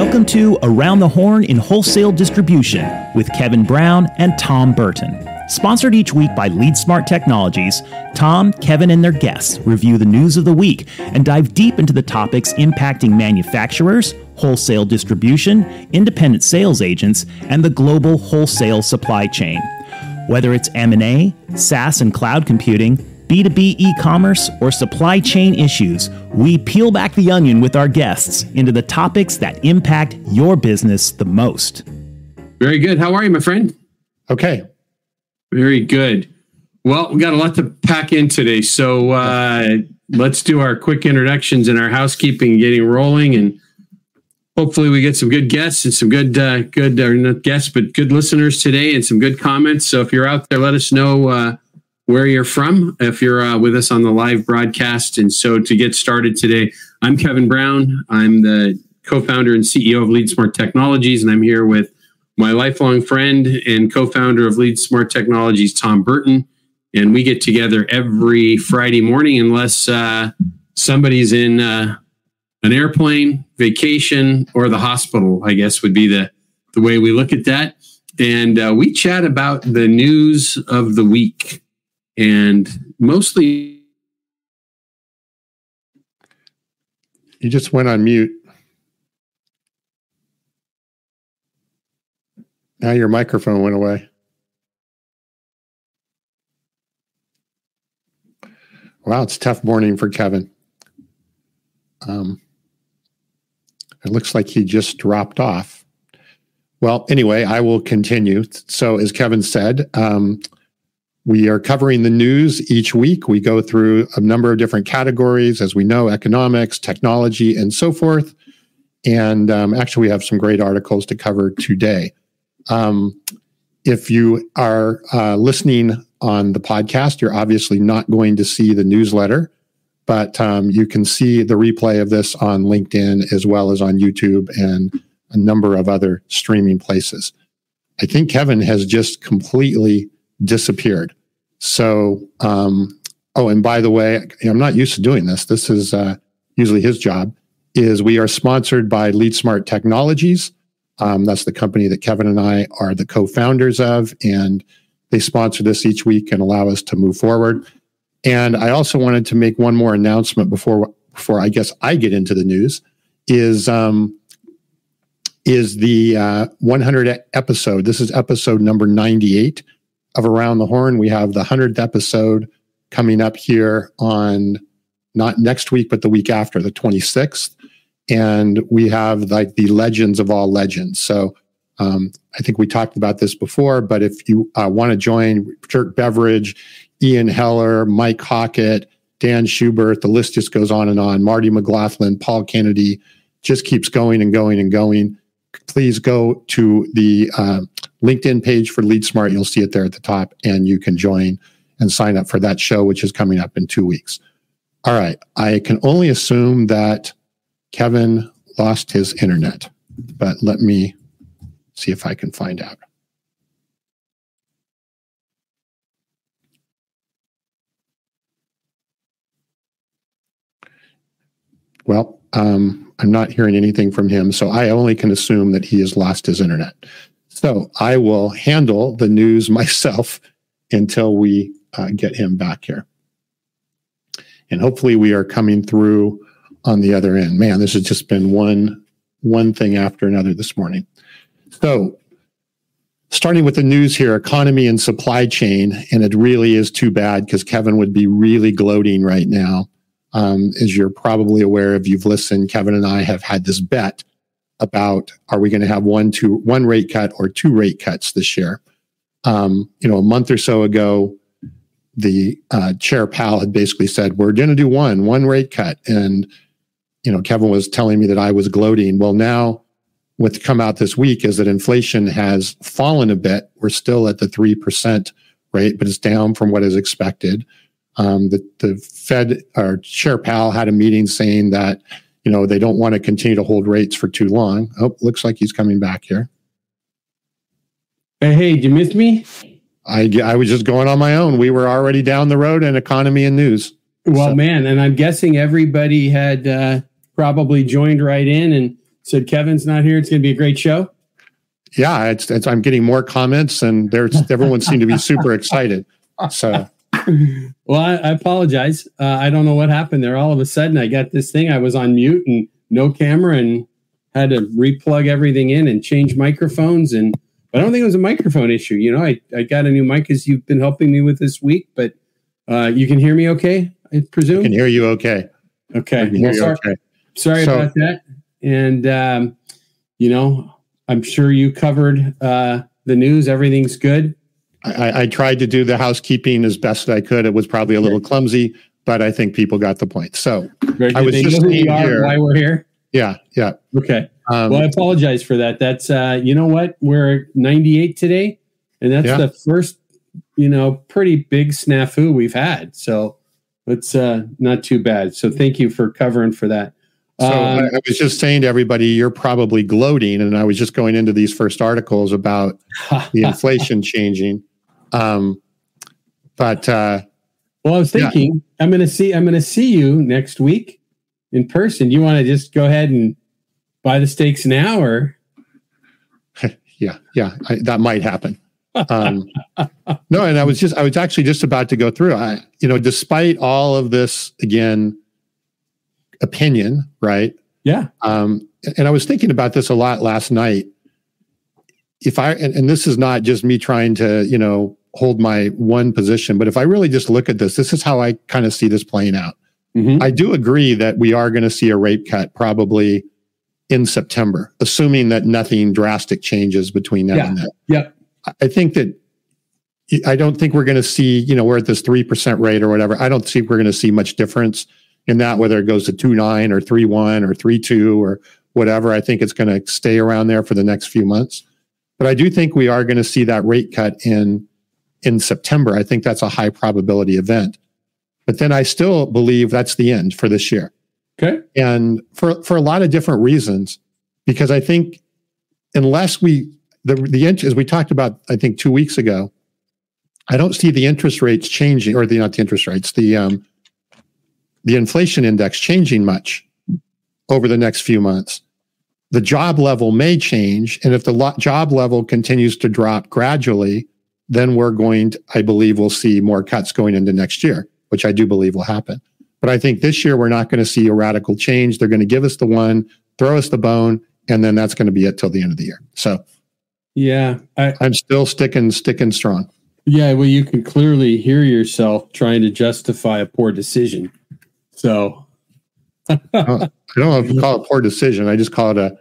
Welcome to Around the Horn in Wholesale Distribution with Kevin Brown and Tom Burton. Sponsored each week by LeadSmart Technologies, Tom, Kevin, and their guests review the news of the week and dive deep into the topics impacting manufacturers, wholesale distribution, independent sales agents, and the global wholesale supply chain. Whether it's M&A, SaaS and cloud computing, B2B e commerce, or supply chain issues, we peel back the onion with our guests into the topics that impact your business the most. Very good. How are you, my friend? Okay. Very good. Well, we got a lot to pack in today. So uh, let's do our quick introductions and our housekeeping getting rolling. And hopefully we get some good guests and some good, uh, good, or not guests, but good listeners today and some good comments. So if you're out there, let us know. Uh, where you're from if you're uh, with us on the live broadcast. And so to get started today, I'm Kevin Brown. I'm the co founder and CEO of LeadSmart Technologies, and I'm here with my lifelong friend and co founder of LeadSmart Technologies, Tom Burton. And we get together every Friday morning unless uh, somebody's in uh, an airplane, vacation, or the hospital, I guess would be the, the way we look at that. And uh, we chat about the news of the week and mostly you just went on mute. Now your microphone went away. Wow it's tough morning for kevin. Um, it looks like he just dropped off. Well anyway i will continue. So as kevin said um, we are covering the news each week. We go through a number of different categories, as we know, economics, technology, and so forth. And um, actually, we have some great articles to cover today. Um, if you are uh, listening on the podcast, you're obviously not going to see the newsletter, but um, you can see the replay of this on LinkedIn as well as on YouTube and a number of other streaming places. I think Kevin has just completely disappeared. So, um, oh, and by the way, I'm not used to doing this. This is uh, usually his job. Is we are sponsored by LeadSmart Technologies. Um, that's the company that Kevin and I are the co-founders of, and they sponsor this each week and allow us to move forward. And I also wanted to make one more announcement before before I guess I get into the news. Is um, is the uh, 100 episode? This is episode number 98 of Around the Horn. We have the 100th episode coming up here on not next week, but the week after, the 26th. And we have like the legends of all legends. So um, I think we talked about this before, but if you uh, want to join Dirk Beveridge, Ian Heller, Mike Hockett, Dan Schubert, the list just goes on and on. Marty McLaughlin, Paul Kennedy, just keeps going and going and going. Please go to the uh, LinkedIn page for LeadSmart. You'll see it there at the top, and you can join and sign up for that show, which is coming up in two weeks. All right. I can only assume that Kevin lost his internet, but let me see if I can find out. Well, um, I'm not hearing anything from him, so I only can assume that he has lost his internet. So I will handle the news myself until we uh, get him back here. And hopefully we are coming through on the other end. Man, this has just been one one thing after another this morning. So starting with the news here, economy and supply chain, and it really is too bad because Kevin would be really gloating right now. Um, as you're probably aware if you've listened, Kevin and I have had this bet about are we going to have one two one rate cut or two rate cuts this year? Um, you know, a month or so ago, the uh, chair Powell had basically said we're going to do one one rate cut, and you know, Kevin was telling me that I was gloating. Well, now what's come out this week is that inflation has fallen a bit. We're still at the three percent rate, but it's down from what is expected. Um, the, the Fed or Chair Powell had a meeting saying that you know, they don't want to continue to hold rates for too long. Oh, looks like he's coming back here. Hey, hey, did you miss me? I, I was just going on my own. We were already down the road in economy and news. Well, so. man, and I'm guessing everybody had uh, probably joined right in and said Kevin's not here. It's going to be a great show. Yeah, it's, it's I'm getting more comments, and there's everyone seemed to be super excited. So, well, I, I apologize. Uh, I don't know what happened there. All of a sudden, I got this thing. I was on mute and no camera, and had to replug everything in and change microphones. And I don't think it was a microphone issue. You know, I I got a new mic as you've been helping me with this week, but uh, you can hear me okay. I presume. I can hear you okay. Okay. Well, sorry, okay. sorry so, about that. And um, you know, I'm sure you covered uh, the news. Everything's good. I, I, tried to do the housekeeping as best I could. It was probably a little clumsy, but I think people got the point. So I was just saying here, why we're here. Yeah, yeah. Okay. Um, well, I apologize for that. That's uh, you know what? We're 98 today, and that's yeah. the first you know pretty big snafu we've had. So it's uh, not too bad. So thank you for covering for that. So um, I, was just saying to everybody, you're probably gloating, and I was just going into these first articles about the inflation changing. Um, but uh, well, I was thinking yeah. I'm going to see I'm going to see you next week in person. You want to just go ahead and buy the steaks now, or yeah, yeah, I, that might happen. Um, no, and I was just I was actually just about to go through. I you know, despite all of this again opinion, right? Yeah. Um, and I was thinking about this a lot last night. If I, and, and this is not just me trying to, you know, hold my one position, but if I really just look at this, this is how I kind of see this playing out. Mm-hmm. I do agree that we are going to see a rate cut probably in September, assuming that nothing drastic changes between now yeah. and then. Yeah. I think that I don't think we're going to see, you know, we're at this 3% rate or whatever. I don't think we're going to see much difference in that, whether it goes to two nine or three one or three two or whatever. I think it's going to stay around there for the next few months. But I do think we are going to see that rate cut in in September. I think that's a high probability event. But then I still believe that's the end for this year. Okay. And for for a lot of different reasons, because I think unless we the the as we talked about, I think two weeks ago, I don't see the interest rates changing, or the not the interest rates, the um, the inflation index changing much over the next few months. The job level may change. And if the lo- job level continues to drop gradually, then we're going to, I believe we'll see more cuts going into next year, which I do believe will happen. But I think this year we're not going to see a radical change. They're going to give us the one, throw us the bone, and then that's going to be it till the end of the year. So, yeah, I, am still sticking, sticking strong. Yeah, well, you can clearly hear yourself trying to justify a poor decision. So I don't know if you call it poor decision. I just call it a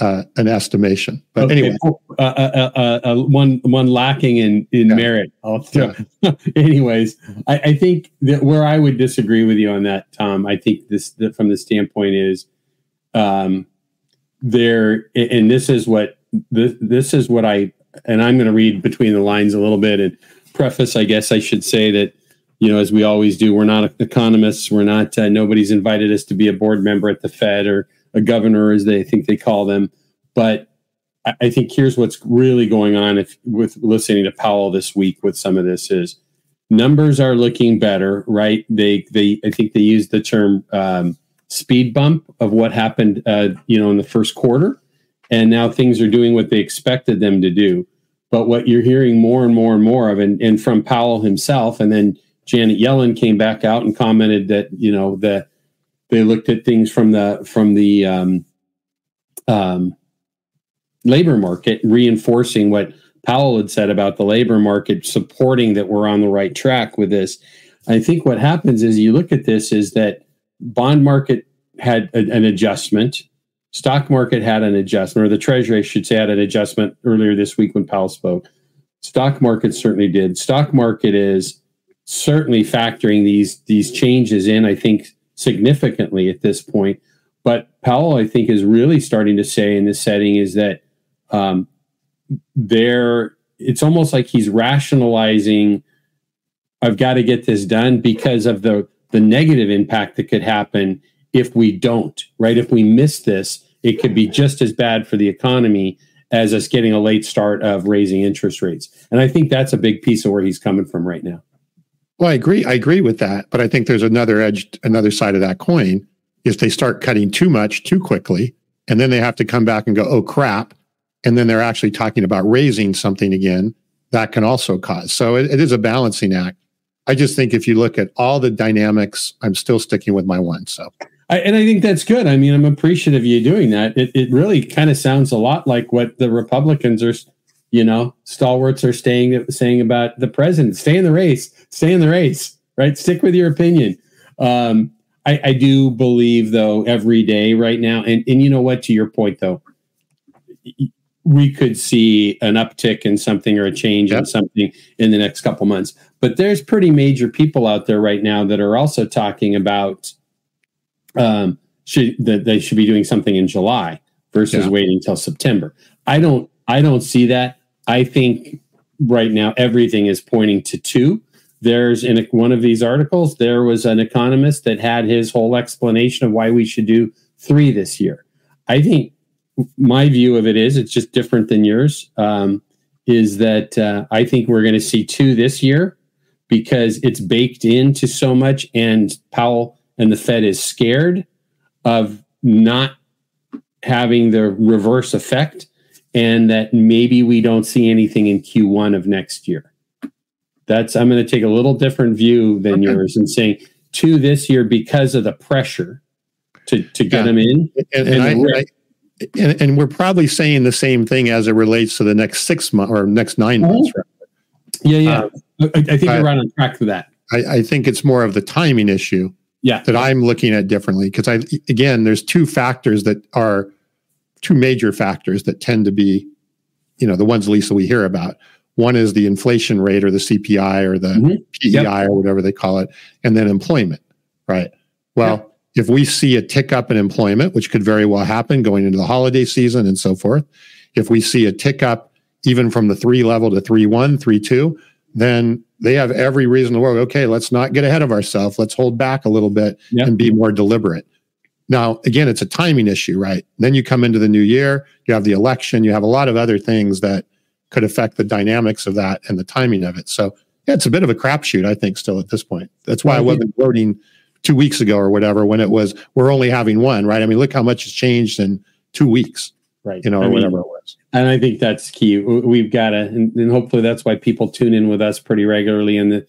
uh, an estimation. But okay. anyway, uh, uh, uh, uh, one one lacking in in yeah. merit. Yeah. Anyways, I, I, think that where I would disagree with you on that, Tom. I think this from the standpoint is, um, there, and this is what this this is what I and I'm going to read between the lines a little bit and preface. I guess I should say that you know, as we always do, we're not economists. We're not. Uh, nobody's invited us to be a board member at the Fed or a governor, as they think they call them. But I, I think here's what's really going on. If with listening to Powell this week, with some of this is numbers are looking better, right? They they I think they used the term um, speed bump of what happened, uh, you know, in the first quarter, and now things are doing what they expected them to do. But what you're hearing more and more and more of, and, and from Powell himself, and then Janet Yellen came back out and commented that you know that they looked at things from the from the um, um, labor market, reinforcing what Powell had said about the labor market, supporting that we're on the right track with this. I think what happens is you look at this is that bond market had a, an adjustment, stock market had an adjustment, or the Treasury, I should say, had an adjustment earlier this week when Powell spoke. Stock market certainly did. Stock market is certainly factoring these these changes in. I think significantly at this point. But Powell, I think, is really starting to say in this setting is that um, there. It's almost like he's rationalizing. I've got to get this done because of the the negative impact that could happen if we don't. Right? If we miss this, it could be just as bad for the economy as us getting a late start of raising interest rates. And I think that's a big piece of where he's coming from right now. Well, I agree. I agree with that, but I think there's another edge, another side of that coin. Is they start cutting too much too quickly, and then they have to come back and go, oh crap. And then they're actually talking about raising something again. That can also cause. So it, it is a balancing act. I just think if you look at all the dynamics, I'm still sticking with my one. So, I, and I think that's good. I mean, I'm appreciative of you doing that. It, it really kind of sounds a lot like what the Republicans are, you know, stalwarts are staying saying about the president. Stay in the race. Stay in the race. Right. Stick with your opinion. Um, I, I do believe though every day right now, and and you know what? To your point though, we could see an uptick in something or a change yep. in something in the next couple months. But there's pretty major people out there right now that are also talking about um, should, that they should be doing something in July versus yeah. waiting until September. I don't I don't see that. I think right now everything is pointing to two. There's in one of these articles there was an economist that had his whole explanation of why we should do three this year. I think my view of it is it's just different than yours. Um, is that uh, I think we're going to see two this year because it's baked into so much, and Powell and the Fed is scared of not having the reverse effect, and that maybe we don't see anything in Q1 of next year. That's I'm going to take a little different view than okay. yours and saying two this year because of the pressure to to get yeah. them in. And, and, and I, and, and, we're probably saying the same thing as it relates to the next six months or next 9 uh-huh. months. Right? Yeah, yeah. Uh, I, I, think you're right on track for that. I, I, think it's more of the timing issue. Yeah. That I'm looking at differently because I again, there's two factors that are two major factors that tend to be, you know, the ones least we hear about. One is the inflation rate or the CPI or the mm-hmm. PEI yep. or whatever they call it, and then employment. Right. Well. Yep if we see a tick up in employment, which could very well happen going into the holiday season and so forth, if we see a tick up even from the three level to three one, three two, then they have every reason in the world. Okay, let's not get ahead of ourselves. Let's hold back a little bit yep. and be more deliberate. Now, again, it's a timing issue, right? Then you come into the new year, you have the election, you have a lot of other things that could affect the dynamics of that and the timing of it. So, yeah, it's a bit of a crapshoot, I think, still at this point. That's why I wasn't voting two weeks ago or whatever when it was we're only having one, right? I mean, look how much has changed in two weeks, right? You know, I or mean, whatever it was. And I think that's key. We've got to, and, and, hopefully that's why people tune in with us pretty regularly and the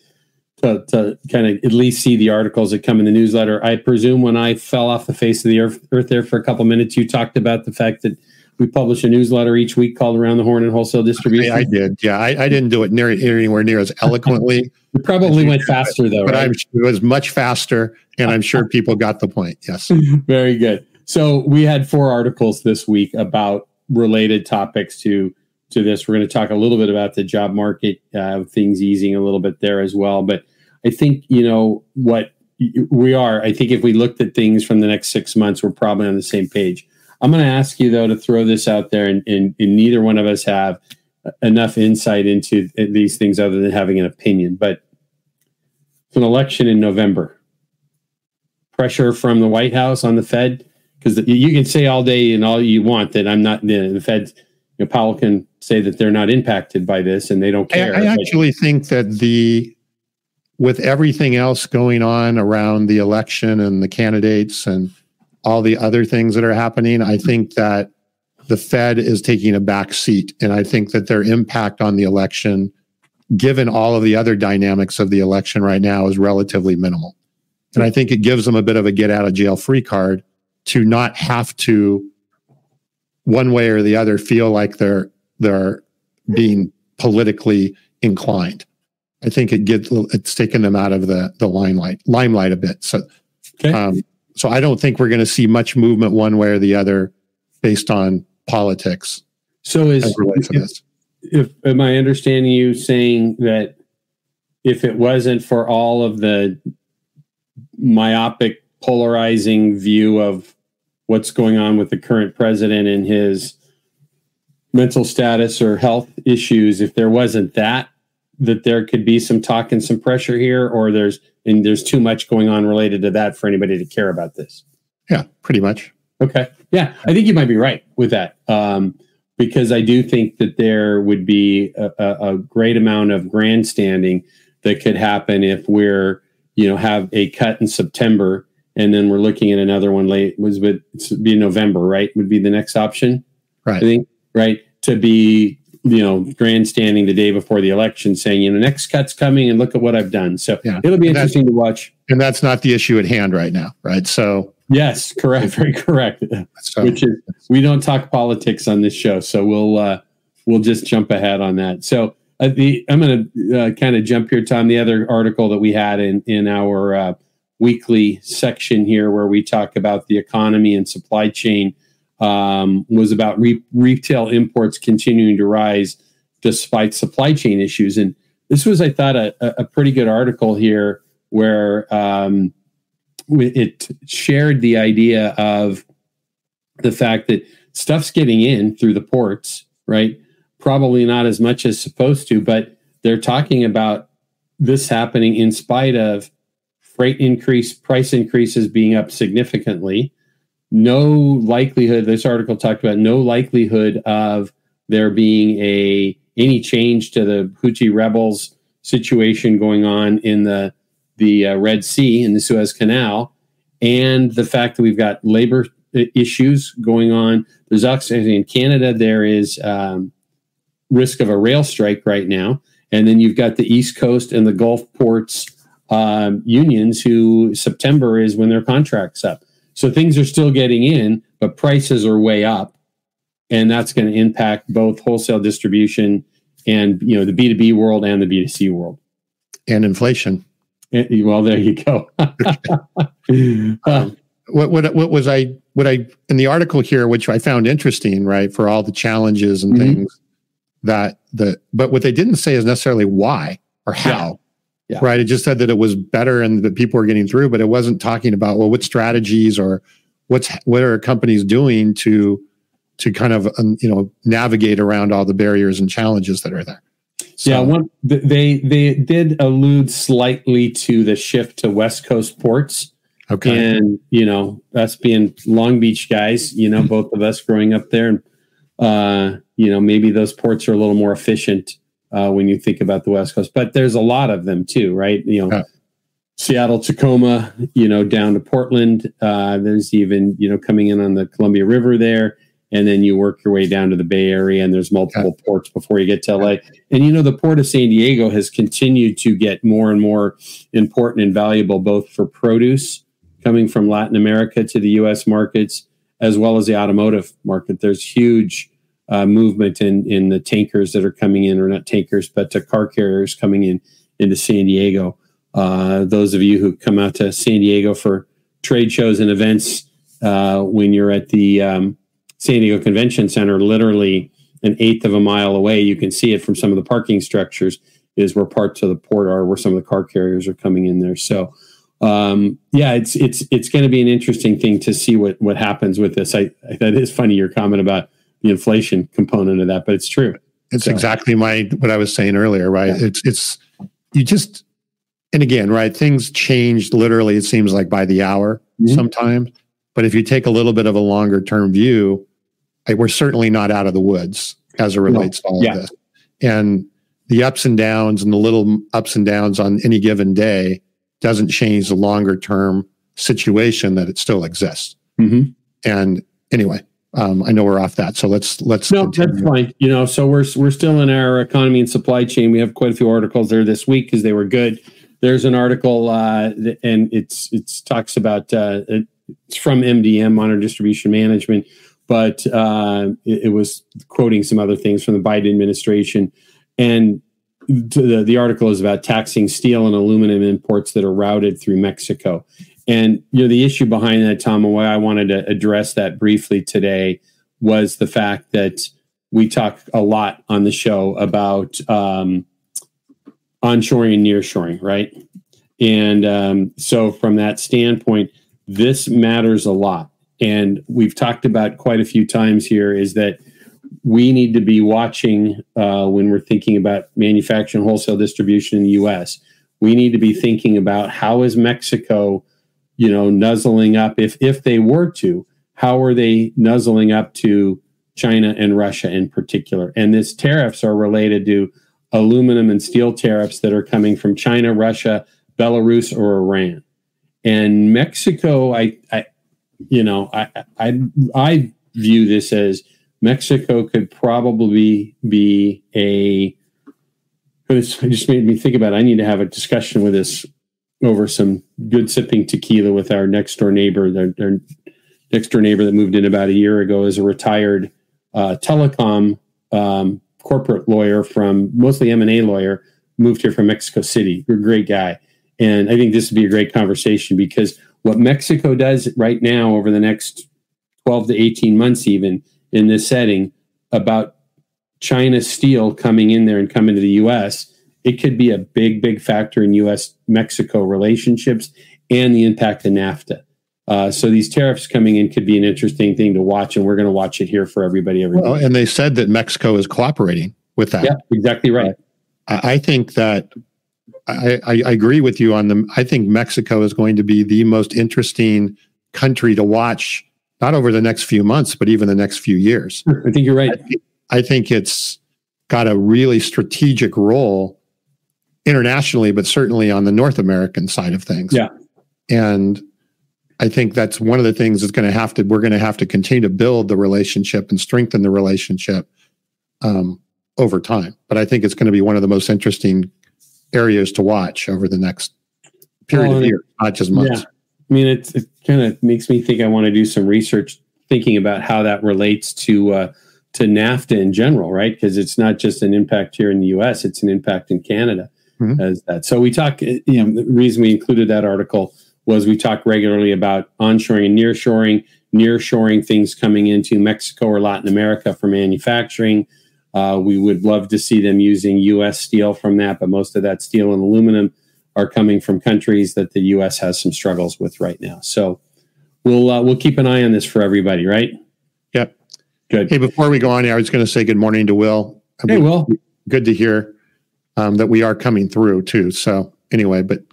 to, to kind of at least see the articles that come in the newsletter. I presume when I fell off the face of the earth, earth there for a couple minutes, you talked about the fact that we publish a newsletter each week called Around the Horn and Wholesale Distribution. I, I did. Yeah, I, I, didn't do it near anywhere near as eloquently. it probably went faster though, but right? I'm, it was much faster, and I'm sure people got the point. Yes. Very good. So we had four articles this week about related topics to to this. We're going to talk a little bit about the job market, uh, things easing a little bit there as well. But I think you know what we are. I think if we looked at things from the next six months, we're probably on the same page I'm going to ask you though to throw this out there, and, and, and, neither one of us have enough insight into these things other than having an opinion. But it's an election in November. Pressure from the White House on the Fed, because you can say all day and all you want that I'm not the, the Fed. You know, Powell can say that they're not impacted by this and they don't care. I, I actually think that the with everything else going on around the election and the candidates and all the other things that are happening, I think that the Fed is taking a back seat. And I think that their impact on the election, given all of the other dynamics of the election right now, is relatively minimal. And I think it gives them a bit of a get out of jail free card to not have to, one way or the other, feel like they're they're being politically inclined. I think it gets it's taken them out of the the limelight limelight a bit. So okay. um, so I don't think we're going to see much movement one way or the other based on politics. So is if, if am I understanding you saying that if it wasn't for all of the myopic polarizing view of what's going on with the current president and his mental status or health issues if there wasn't that that there could be some talk and some pressure here or there's and there's too much going on related to that for anybody to care about this. Yeah, pretty much. Okay. Yeah, I think you might be right with that. Um, because I do think that there would be a, a, a, great amount of grandstanding that could happen if we're, you know, have a cut in September and then we're looking at another one late was would be November, right? Would be the next option, right? I think right to be you know grandstanding the day before the election, saying you know next cut's coming and look at what I've done. So yeah. it'll be and interesting to watch. And that's not the issue at hand right now, right? So yes, correct, very correct. So, Which is we don't talk politics on this show, so we'll uh, we'll just jump ahead on that. So. Uh, the, I'm going to uh, kind of jump here, Tom. The other article that we had in in our uh, weekly section here where we talk about the economy and supply chain um, was about re- retail imports continuing to rise despite supply chain issues. And this was, I thought, a, a pretty good article here where um, it shared the idea of the fact that stuff's getting in through the ports, right? Probably not as much as supposed to, but they're talking about this happening in spite of freight increase, price increases being up significantly. No likelihood. This article talked about no likelihood of there being a any change to the Houthi rebels situation going on in the the uh, Red Sea in the Suez Canal, and the fact that we've got labor issues going on. There's actually in Canada there is um, risk of a rail strike right now, and then you've got the East Coast and the Gulf ports um, unions who September is when their contract's up. So things are still getting in, but prices are way up, and that's going to impact both wholesale distribution and you know the B two B world and the B two C world, and inflation. And, well, there you go. um, what, what what was I what I in the article here, which I found interesting, right, for all the challenges and mm-hmm. things that the but what they didn't say is necessarily why or how. Yeah. Right. It just said that it was better and that people were getting through, but it wasn't talking about well, what strategies or what's what are companies doing to to kind of um, you know navigate around all the barriers and challenges that are there. So, yeah, one they they did allude slightly to the shift to West Coast ports. Okay, and you know us being Long Beach guys, you know mm-hmm. both of us growing up there, and uh, you know maybe those ports are a little more efficient uh, when you think about the West Coast. But there's a lot of them too, right? You know, yeah. Seattle, Tacoma, you know, down to Portland. Uh, there's even you know coming in on the Columbia River there, and then you work your way down to the Bay Area, and there's multiple yeah. ports before you get to LA. And you know, the port of San Diego has continued to get more and more important and valuable, both for produce coming from Latin America to the U.S. markets, as well as the automotive market. There's huge uh, movement in in the tankers that are coming in, or not tankers, but car carriers coming in into San Diego. Uh, those of you who come out to San Diego for trade shows and events, uh, when you're at the um, San Diego Convention Center, literally an eighth of a mile away, you can see it from some of the parking structures. Is where parts of the port are, where some of the car carriers are coming in there. So, um, yeah, it's it's it's going to be an interesting thing to see what what happens with this. I, I that is funny your comment about the inflation component of that, but it's true. It's so. exactly my what I was saying earlier, right? Yeah. It's it's you just and again, right? Things change literally. It seems like by the hour mm-hmm. sometimes, but if you take a little bit of a longer term view, we're certainly not out of the woods as it relates no. to all yeah. of this. And the ups and downs and the little ups and downs on any given day doesn't change the longer term situation that it still exists. Mm-hmm. And anyway, um, I know we're off that, so let's let's. No, continue. that's fine. You know, so we're we're still in our economy and supply chain. We have quite a few articles there this week because they were good. There's an article, uh, and it's it's talks about uh, it's from MDM, Modern Distribution Management, but uh, it, it, was quoting some other things from the Biden administration, and the the article is about taxing steel and aluminum imports that are routed through Mexico. And you know, the issue behind that, Tom, and why I wanted to address that briefly today was the fact that we talk a lot on the show about um, onshoring and nearshoring, right? And um, so, from that standpoint, this matters a lot. And we've talked about quite a few times here is that we need to be watching uh, when we're thinking about manufacturing wholesale distribution in the U.S. We need to be thinking about how is Mexico you know, nuzzling up if if they were to, how are they nuzzling up to China and Russia in particular? And these tariffs are related to aluminum and steel tariffs that are coming from China, Russia, Belarus, or Iran. And Mexico, I, I you know, I, I, I view this as Mexico could probably be a. It just made me think about. It. I need to have a discussion with this over some good sipping tequila with our next door neighbor. Their, their next door neighbor that moved in about a year ago is a retired uh, telecom um, corporate lawyer from mostly M and A lawyer. Moved here from Mexico City. Great guy, and I think this would be a great conversation because what Mexico does right now over the next 12 to 18 months, even in this setting, about China steel coming in there and coming to the US, it could be a big, big factor in US Mexico relationships and the impact of NAFTA. Uh, so these tariffs coming in could be an interesting thing to watch, and we're going to watch it here for everybody. Well, and they said that Mexico is cooperating with that. Yeah, exactly right. I, I think that I, I, I agree with you on them. I think Mexico is going to be the most interesting country to watch, not over the next few months, but even the next few years. I think you're right. I think, I think it's got a really strategic role internationally, but certainly on the North American side of things. Yeah. And I think that's one of the things that's going to have to, we're going to have to continue to build the relationship and strengthen the relationship um, over time. But I think it's going to be one of the most interesting areas to watch over the next period of years, not just months. Yeah. I mean, it, it kind of makes me think I want to do some research thinking about how that relates to uh, to NAFTA in general, right? Because it's not just an impact here in the U.S; it's an impact in Canada mm-hmm. as that. So we talk. You know, the reason we included that article was we talk regularly about onshoring and nearshoring, nearshoring things coming into Mexico or Latin America for manufacturing. Uh, we would love to see them using U.S. steel from that, but most of that steel and aluminum are coming from countries that the U.S. has some struggles with right now. So we'll uh, we'll keep an eye on this for everybody, right? Yep. Good. Hey, before we go on here, I was going to say good morning to Will. Hey, Will. Good to hear um, that we are coming through too. So anyway, but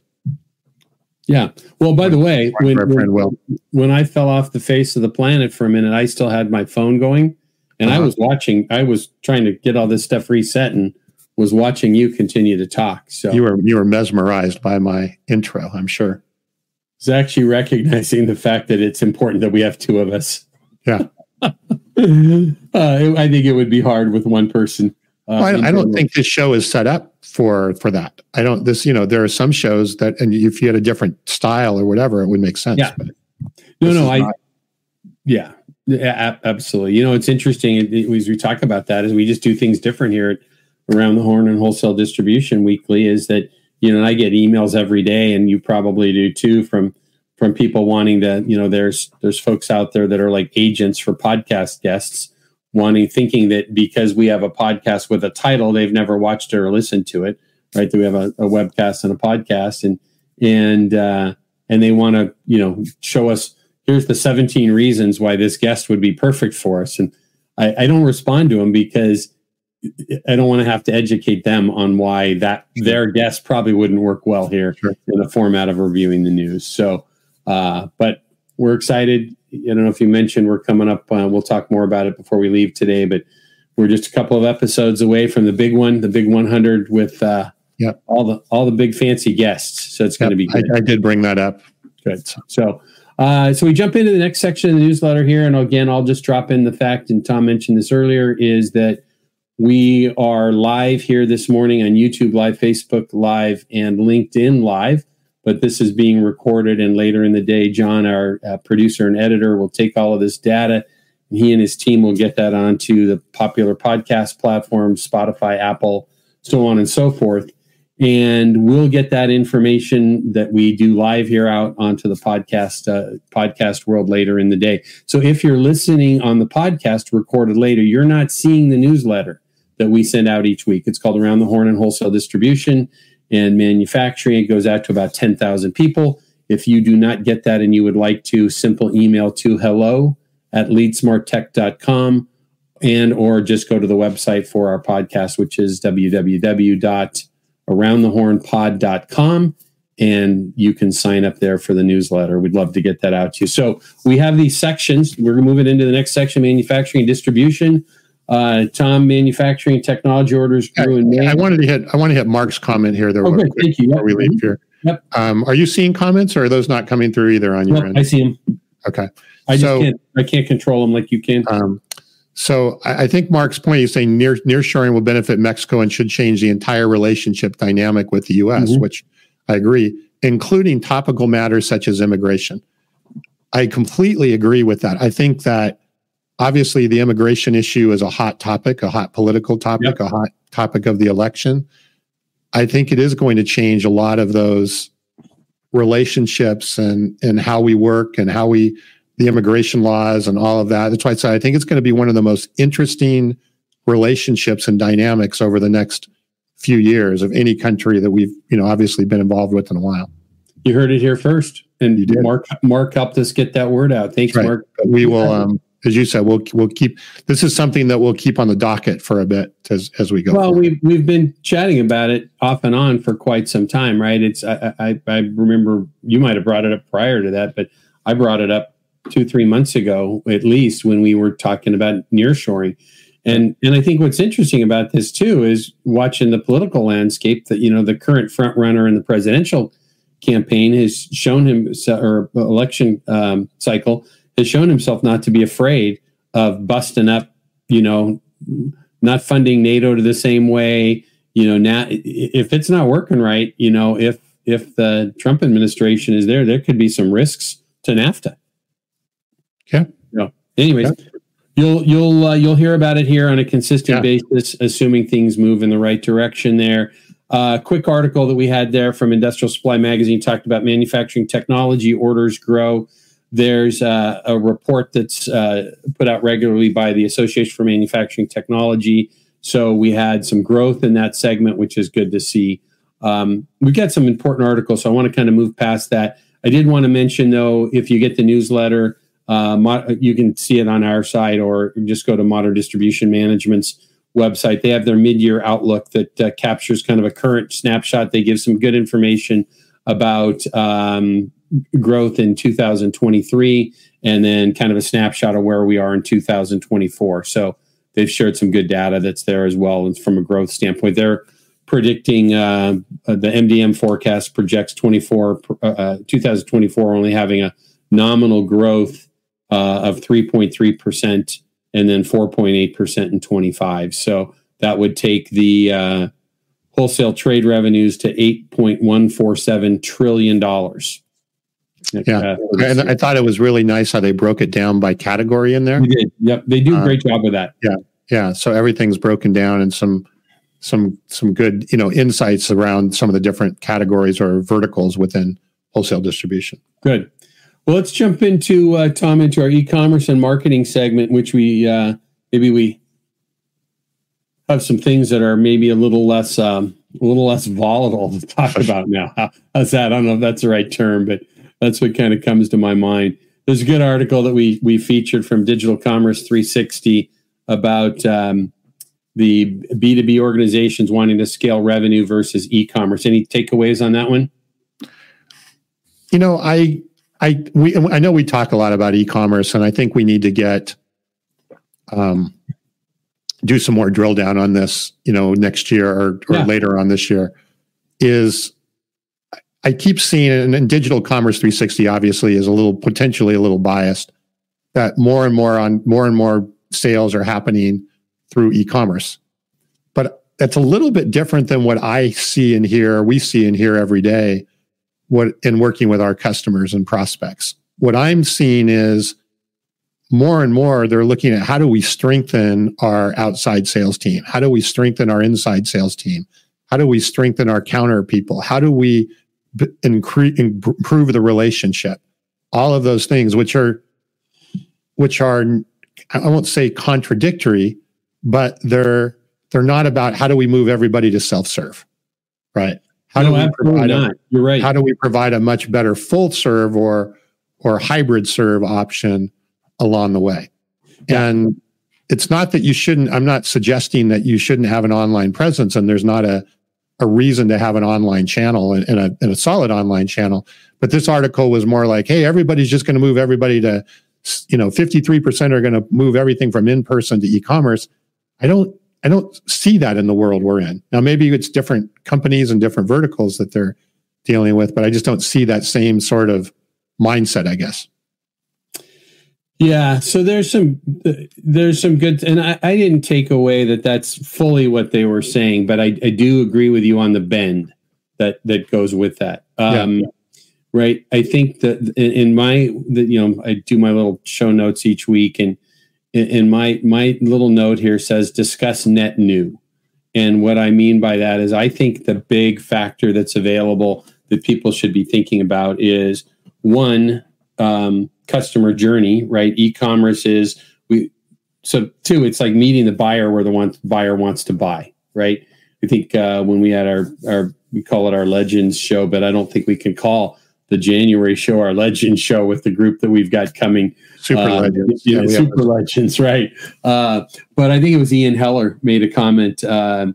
yeah. Well, by the way, when, when, when I fell off the face of the planet for a minute, I still had my phone going and uh-huh. I was watching, I was trying to get all this stuff reset and was watching you continue to talk. So you were you were mesmerized by my intro, I'm sure. It's actually recognizing the fact that it's important that we have two of us. Yeah. uh, I think it would be hard with one person. Uh, well, I, I, don't think this show is set up for for that. I don't. This, you know, there are some shows that, and if you had a different style or whatever, it would make sense. Yeah. no, no, I. Not. Yeah, yeah, absolutely. You know, it's interesting as we talk about that, as we just do things different here around the horn and wholesale distribution weekly. Is that you know I get emails every day, and you probably do too from from people wanting to. You know, there's there's folks out there that are like agents for podcast guests, wanting thinking that because we have a podcast with a title, they've never watched or listened to it. Right? That we have a, a webcast and a podcast, and and uh, and they want to you know show us here's the 17 reasons why this guest would be perfect for us. And I, I don't respond to them because I don't want to have to educate them on why that their guest probably wouldn't work well here sure. in the format of reviewing the news. So, uh, but we're excited. I don't know if you mentioned we're coming up. Uh, we'll talk more about it before we leave today, but we're just a couple of episodes away from the big one, the big 100 with uh, yep. all the all the big fancy guests. So it's yep. going to be good. I, I did bring that up. Good. So uh, so we jump into the next section of the newsletter here, and again, I'll just drop in the fact, and Tom mentioned this earlier, is that we are live here this morning on YouTube Live, Facebook Live, and LinkedIn Live. But this is being recorded, and later in the day, John, our uh, producer and editor, will take all of this data. And he and his team will get that onto the popular podcast platforms, Spotify, Apple, so on and so forth and we'll get that information that we do live here out onto the podcast uh, podcast world later in the day. So if you're listening on the podcast recorded later, you're not seeing the newsletter that we send out each week. It's called Around the Horn and Wholesale Distribution and Manufacturing. It goes out to about 10,000 people. If you do not get that and you would like to, simple email to hello at leadsmarttech.com and or just go to the website for our podcast, which is www aroundthehornpod.com and you can sign up there for the newsletter. We'd love to get that out to you. So we have these sections. We're moving into the next section, manufacturing and distribution. Uh, Tom, manufacturing technology orders grew in May. I wanted to hit. I want to hit Mark's comment here. Though, oh, good. Thank you. Before we leave here, Yep. Um, are you seeing comments, or are those not coming through either on your end? I see them. Okay. I just so, can't. I can't control them like you can. Um, so I, I think Mark's point is saying near nearshoring will benefit Mexico and should change the entire relationship dynamic with the U.S., mm-hmm. which I agree, including topical matters such as immigration. I completely agree with that. I think that obviously the immigration issue is a hot topic, a hot political topic, yep. a hot topic of the election. I think it is going to change a lot of those relationships and and how we work and how we the immigration laws and all of that. That's why I say I think it's going to be one of the most interesting relationships and dynamics over the next few years of any country that we've you know obviously been involved with in a while. You heard it here first, and Mark Mark helped us get that word out. Thanks, right. Mark. We will, um, as you said, we'll we'll keep. This is something that we'll keep on the docket for a bit as as we go. Well, forward. we've we've been chatting about it off and on for quite some time, right? It's I I, I remember you might have brought it up prior to that, but I brought it up two three months ago at least when we were talking about nearshoring and and I think what's interesting about this too is watching the political landscape that you know the current front runner in the presidential campaign has shown him or election um, cycle has shown himself not to be afraid of busting up you know not funding NATO to the same way you know now if it's not working right you know if if the Trump administration is there there could be some risks to NAFTA. Yeah. Yeah. Anyways, You'll you'll uh, you'll hear about it here on a consistent yeah. basis, assuming things move in the right direction. There, uh, quick article that we had there from Industrial Supply Magazine talked about manufacturing technology orders grow. There's uh, a report that's uh, put out regularly by the Association for Manufacturing Technology. So we had some growth in that segment, which is good to see. Um, we got some important articles, so I want to kind of move past that. I did want to mention, though, if you get the newsletter, uh, you can see it on our site or just go to Modern Distribution Management's website. They have their mid-year outlook that uh, captures kind of a current snapshot. They give some good information about um, growth in 2023 and then kind of a snapshot of where we are in 2024. So they've shared some good data that's there as well. And from a growth standpoint, they're predicting uh, the MDM forecast projects 24 uh, 2024 only having a nominal growth uh, of 3.3% and then 4.8% in 25. So that would take the uh, wholesale trade revenues to $8.147 trillion. Yeah. Uh, and I thought it was really nice how they broke it down by category in there. We did. Yep. They do a great uh, job with that. Yeah. Yeah. So everything's broken down and some some some good, you know, insights around some of the different categories or verticals within wholesale distribution. Good. Well, let's jump into uh, Tom into our e-commerce and marketing segment, which we uh, maybe we have some things that are maybe a little less um, a little less volatile to talk about now. how's that? I don't know if that's the right term, but that's what kind of comes to my mind. There's a good article that we we featured from Digital Commerce 360 about um, the B2B organizations wanting to scale revenue versus e-commerce. Any takeaways on that one? You know, I I we I know we talk a lot about e-commerce, and I think we need to get um, do some more drill down on this. You know, next year or, or yeah. later on this year is I keep seeing and, digital commerce 360 obviously is a little potentially a little biased that more and more on more and more sales are happening through e-commerce, but that's a little bit different than what I see and hear. We see and hear every day what in working with our customers and prospects. What I'm seeing is more and more they're looking at how do we strengthen our outside sales team? How do we strengthen our inside sales team? How do we strengthen our counter people? How do we incre- improve the relationship? All of those things, which are, which are, I won't say contradictory, but they're they're not about how do we move everybody to self serve, right? How no, do we provide. A, You're right. How do we provide a much better full serve or or hybrid serve option along the way? Yeah. And it's not that you shouldn't. I'm not suggesting that you shouldn't have an online presence, and there's not a a reason to have an online channel and, and a, and a solid online channel. But this article was more like, hey, everybody's just going to move everybody to, you know, 53% are going to move everything from in person to e-commerce. I don't I don't see that in the world we're in. Now, maybe it's different companies and different verticals that they're dealing with, but I just don't see that same sort of mindset, I guess. Yeah, so there's some there's some good, and I, I didn't take away that that's fully what they were saying, but I, I do agree with you on the bend that that goes with that. Um, yeah. Right, I think that in, in my that you know I do my little show notes each week, and in my my little note here says discuss net new, and what I mean by that is I think the big factor that's available that people should be thinking about is one um, customer journey, right? E-commerce is we so two, it's like meeting the buyer where the one buyer wants to buy, right? I think uh, when we had our our we call it our Legends show, but I don't think we can call the January show our Legends show with the group that we've got coming. Super uh, Legends, yeah, Super Legends, right? Uh, but I think it was Ian Heller made a comment, uh,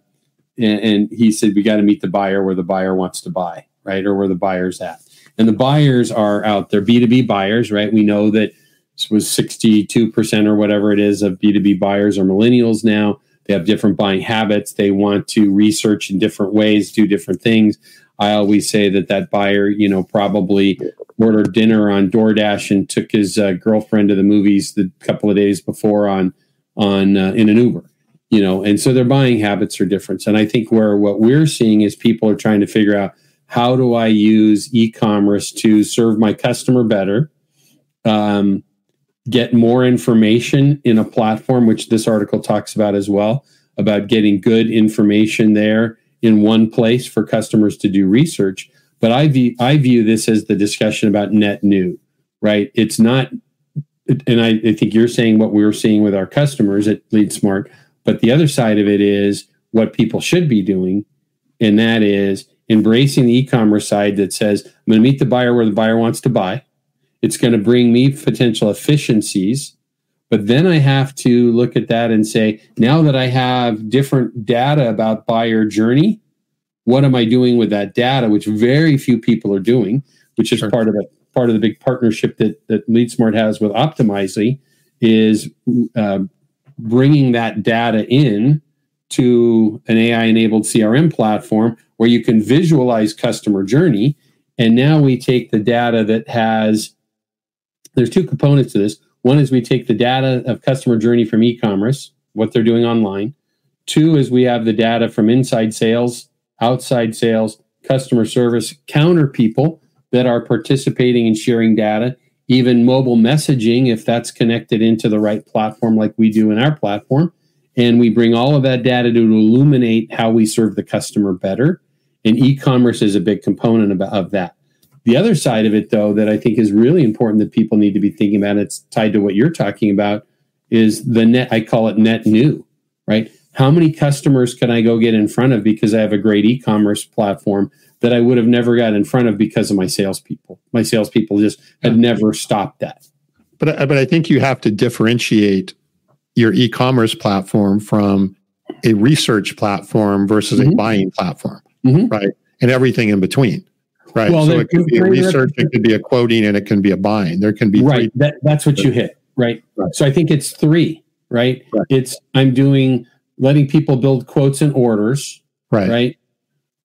and, and he said we got to meet the buyer where the buyer wants to buy, right, or where the buyer's at. And the buyers are out there, B2B buyers, right? We know that this was 62% or whatever it is of B2B buyers are millennials now. They have different buying habits. They want to research in different ways, do different things. I always say that that buyer, you know, probably ordered dinner on DoorDash and took his uh, girlfriend to the movies the couple of days before on on uh, in an Uber, you know, and so their buying habits are different. And I think where what we're seeing is people are trying to figure out how do I use e-commerce to serve my customer better, um, get more information in a platform, which this article talks about as well, about getting good information there in one place for customers to do research. But I view I view this as the discussion about net new, right? It's not, and I, I think you're saying what we are seeing with our customers at LeadSmart, but the other side of it is what people should be doing, and that is embracing the e-commerce side that says i'm going to meet the buyer where the buyer wants to buy. It's going to bring me potential efficiencies. But then i have to look at that and say now that i have different data about buyer journey what am i doing with that data? Which very few people are doing which is sure. part of it part of the big partnership that that leadsmart has with optimizely is uh, bringing that data in to an ai enabled crm platform where you can visualize customer journey. And now we take the data that has, there's two components to this. One is we take the data of customer journey from e commerce, what they're doing online. Two is we have the data from inside sales, outside sales, customer service, counter people that are participating and sharing data, even mobile messaging, if that's connected into the right platform like we do in our platform. And we bring all of that data to illuminate how we serve the customer better and e-commerce is a big component of, that. The other side of it, though, that I think is really important that people need to be thinking about, it's tied to what you're talking about, is the net. I call it net new, right? How many customers can I go get in front of because I have a great e-commerce platform that I would have never got in front of because of my salespeople? My salespeople just had never stopped that. But but I think you have to differentiate your e-commerce platform from a research platform versus mm-hmm. a buying platform mm-hmm. right? And everything in between, right? Well, so it could be a research, it could be a quoting, and it can be a buying. There can be right. That, that's what you hit, right? right? So I think it's three, right? right? It's I'm doing letting people build quotes and orders, right? Right.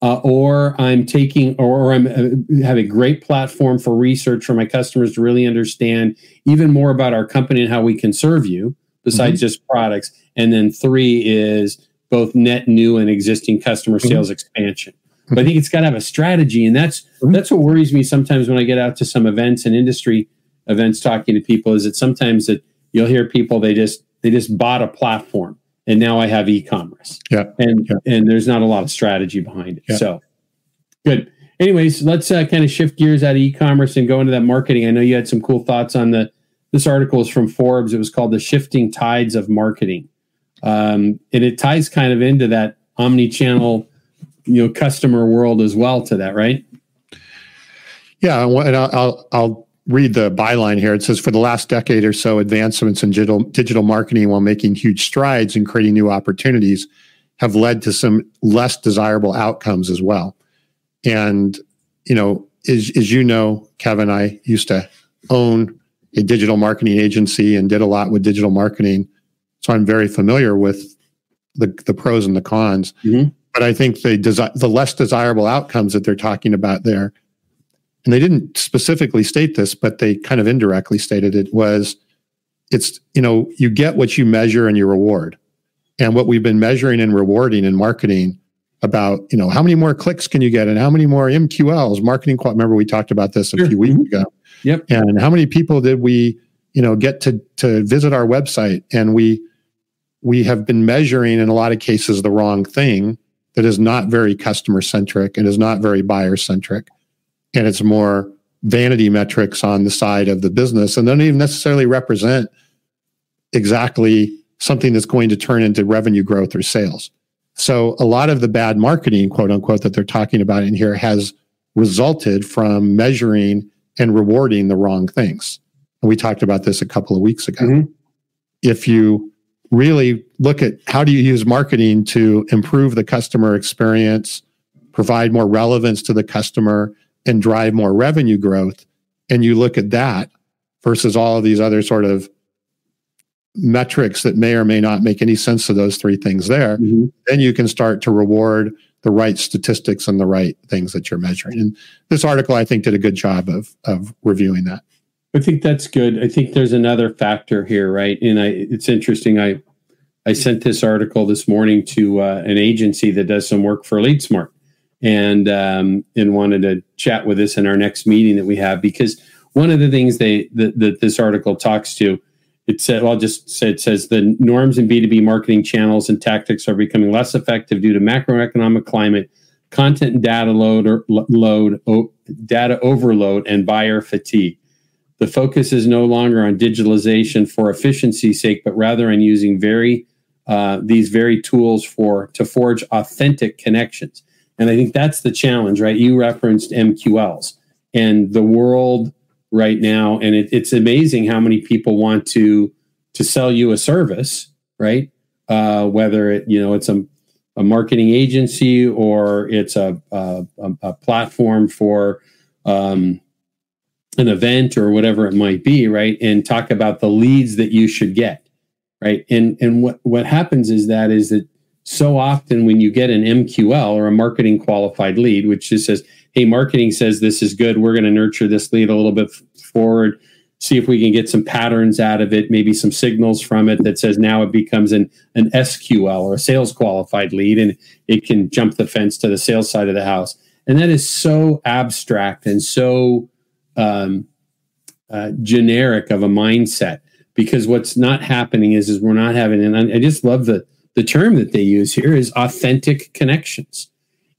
Uh, or I'm taking, or, I'm uh, have a great platform for research for my customers to really understand even more about our company and how we can serve you besides mm-hmm. just products. And then three is both net new and existing customer mm-hmm. sales mm-hmm. expansion. But I think it's got to have a strategy, and that's mm-hmm. that's what worries me sometimes when I get out to some events and industry events talking to people. Is that sometimes that you'll hear people they just they just bought a platform and now I have e-commerce. Yeah, and yeah. and there's not a lot of strategy behind it. Yeah. So good. Anyways, let's uh, kind of shift gears out of e-commerce and go into that marketing. I know you had some cool thoughts on the. This article is from Forbes. It was called "The Shifting Tides of Marketing." um, and it ties kind of into that omni-channel you know customer world as well to that right yeah and I'll, I'll, read the byline here it says for the last decade or so advancements in digital digital marketing while making huge strides in creating new opportunities have led to some less desirable outcomes as well and you know as, as you know kevin i used to own a digital marketing agency and did a lot with digital marketing so I'm very familiar with the, the pros and the cons. Mm-hmm. But I think the desi- the less desirable outcomes that they're talking about there, and they didn't specifically state this, but they kind of indirectly stated it was, it's you know you get what you measure and you reward, and what we've been measuring and rewarding in marketing about you know how many more clicks can you get and how many more MQLs marketing. Remember we talked about this a Sure. few weeks Mhm. ago. Yep. And how many people did we you know get to to visit our website? And we we have been measuring in a lot of cases the wrong thing that is not very customer centric and is not very buyer centric and it's more vanity metrics on the side of the business and don't even necessarily represent exactly something that's going to turn into revenue growth or sales. So a lot of the bad marketing quote unquote that they're talking about in here has resulted from measuring and rewarding the wrong things and we talked about this a couple of weeks ago Mhm. if you really look at how do you use marketing to improve the customer experience, provide more relevance to the customer, and drive more revenue growth, and you look at that versus all of these other sort of metrics that may or may not make any sense to those three things there, Mhm. then you can start to reward the right statistics and the right things that you're measuring. And this article, I think, did a good job of of reviewing that. I think that's good. I think there's another factor here, right? And I, it's interesting. I I sent this article this morning to uh, an agency that does some work for LeadSmart, and um, and wanted to chat with us in our next meeting that we have because one of the things they that, that this article talks to it said well, I'll just say it says the norms in B2B marketing channels and tactics are becoming less effective due to macroeconomic climate, content and data load or load o, data overload and buyer fatigue. The focus is no longer on digitalization for efficiency's sake, but rather on using very uh, these very tools for to forge authentic connections. And I think that's the challenge, right? You referenced MQLs and the world right now, and it, it's amazing how many people want to to sell you a service, right? Uh, whether it you know it's a a marketing agency or it's a a, a, platform for um, an event or whatever it might be, right? And talk about the leads that you should get, right? And and what what happens is that is that so often when you get an MQL or a marketing qualified lead, which just says, "Hey, marketing says this is good. We're going to nurture this lead a little bit forward." See if we can get some patterns out of it, maybe some signals from it that says now it becomes an, an SQL or a sales qualified lead and it can jump the fence to the sales side of the house. And that is so abstract and so um, uh, generic of a mindset because what's not happening is is we're not having and I, I just love the the term that they use here is authentic connections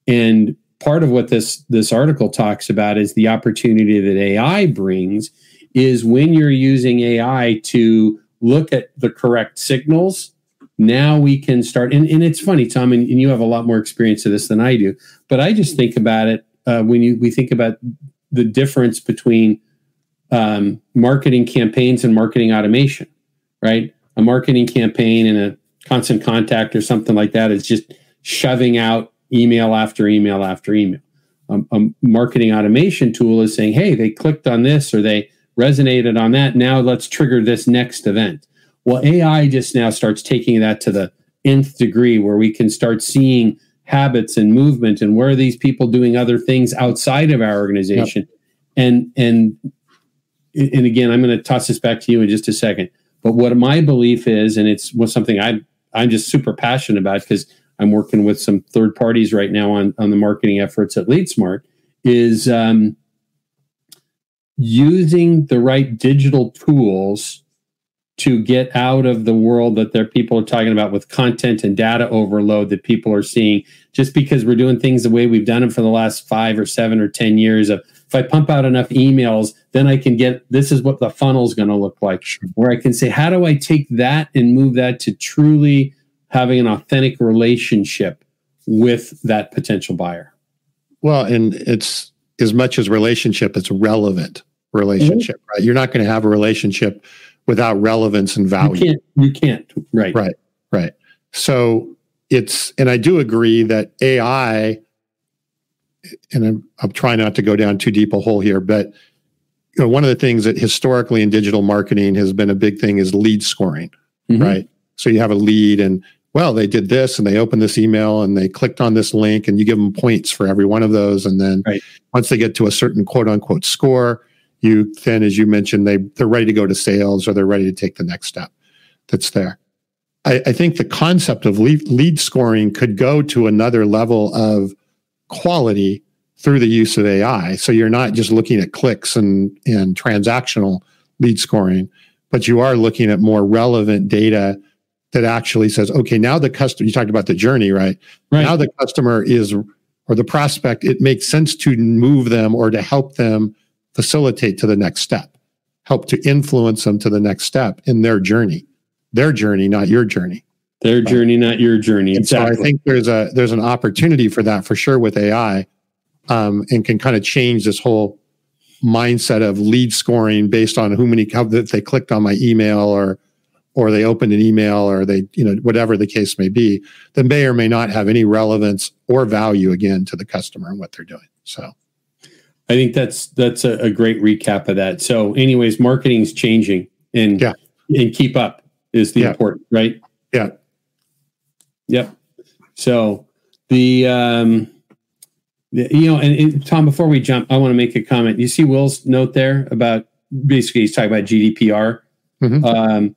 and part of what this this article talks about is the opportunity that AI brings is when you're using AI to look at the correct signals now we can start and, and it's funny tom and, and you have a lot more experience of this than i do but i just think about it uh, when you we think about the difference between um, marketing campaigns and marketing automation, right? A marketing campaign and a constant contact or something like that is just shoving out email after email after email. Um, a marketing automation tool is saying, hey, they clicked on this or they resonated on that. Now let's trigger this next event. Well, AI just now starts taking that to the nth degree where we can start seeing habits and movement and where are these people doing other things outside of our organization. Yep. And and and again, I'm going to toss this back to you in just a second. But what my belief is, and it's was something I'm I'm just super passionate about because I'm working with some third parties right now on on the marketing efforts at LeadSmart, is um, using the right digital tools to get out of the world that their people are talking about with content and data overload that people are seeing just because we're doing things the way we've done them for the last five or seven or ten years of if I pump out enough emails, then I can get this is what the funnel is going to look like. Where I can say, how do I take that and move that to truly having an authentic relationship with that potential buyer? Well, and it's as much as relationship, it's relevant relationship, mm-hmm. right? You're not going to have a relationship without relevance and value. You can't, you can't, right? Right, right. So it's, and I do agree that AI and I'm, I'm trying not to go down too deep a hole here, but you know, one of the things that historically in digital marketing has been a big thing is lead scoring, mm-hmm. right? So you have a lead, and well, they did this and they opened this email and they clicked on this link and you give them points for every one of those. And then right. once they get to a certain quote unquote score, you then, as you mentioned, they they're ready to go to sales or they're ready to take the next step that's there. I, I think the concept of lead, lead scoring could go to another level of quality through the use of AI. So you're not just looking at clicks and, and transactional lead scoring, but you are looking at more relevant data that actually says, okay, now the customer, you talked about the journey, right? right? Now the customer is, or the prospect, it makes sense to move them or to help them facilitate to the next step, help to influence them to the next step in their journey, their journey, not your journey. Their journey, not your journey. Exactly. So I think there's a there's an opportunity for that for sure with AI, um, and can kind of change this whole mindset of lead scoring based on who many how that they clicked on my email or or they opened an email or they you know whatever the case may be that may or may not have any relevance or value again to the customer and what they're doing. So. I think that's that's a, a great recap of that. So, anyways, marketing is changing, and yeah. and keep up is the yeah. important, right? Yeah. Yep. So the um, you know, and, and, Tom, before we jump, I want to make a comment. You see Will's note there about basically he's talking about GDPR, mm-hmm. um,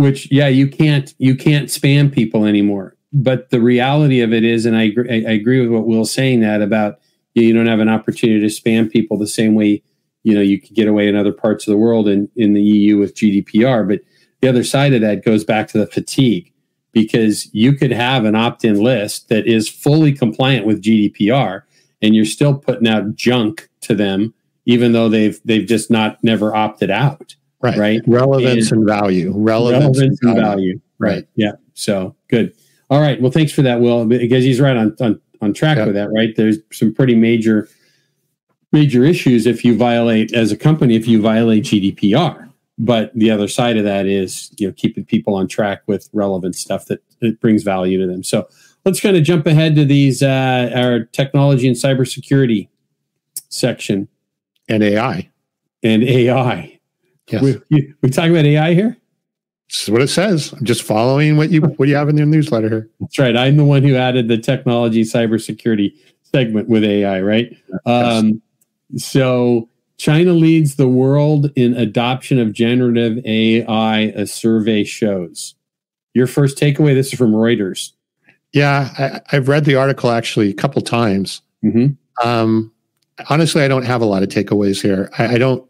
which yeah, you can't you can't spam people anymore. But the reality of it is, and I agree, I agree with what Will's saying that about you don't have an opportunity to spam people the same way you know you could get away in other parts of the world in in the EU with GDPR. But the other side of that goes back to the fatigue because you could have an opt-in list that is fully compliant with GDPR and you're still putting out junk to them even though they've they've just not never opted out right. Right? Relevance and, and value. Relevance, relevance and, value. value. Right. right. Yeah. So good. All right. Well thanks for that will. Because he's right on on, on track yep. with that right? There's some pretty major major issues if you violate as a company if you violate gdpr but the other side of that is you know keeping people on track with relevant stuff that, that brings value to them. So let's kind of jump ahead to these uh, our technology and cybersecurity section. And ai and ai yes. we, you, we talking about ai here this is what it says i'm just following what you what you have in your newsletter here that's right i'm the one who added the technology cybersecurity segment with ai right yes. um, so China leads the world in adoption of generative AI, a survey shows. Your first takeaway this is from Reuters. Yeah, I, have read the article actually a couple times. Mm-hmm. Um, honestly, I don't have a lot of takeaways here. I, I don't.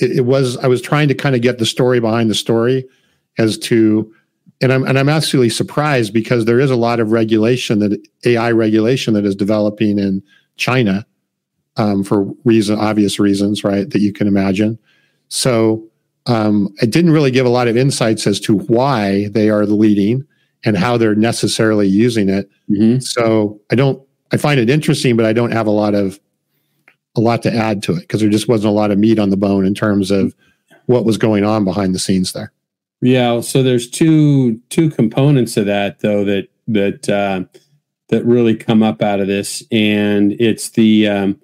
It, it, was I was trying to kind of get the story behind the story as to, and I'm and I'm actually surprised because there is a lot of regulation that AI regulation that is developing in China um, for reason obvious reasons, right? That you can imagine. So um, it didn't really give a lot of insights as to why they are the leading and how they're necessarily using it. Mm-hmm. So I don't. I find it interesting, but I don't have a lot of a lot to add to it because there just wasn't a lot of meat on the bone in terms of what was going on behind the scenes there. Yeah, so there's two two components to that though that that uh, that really come up out of this, and it's the um,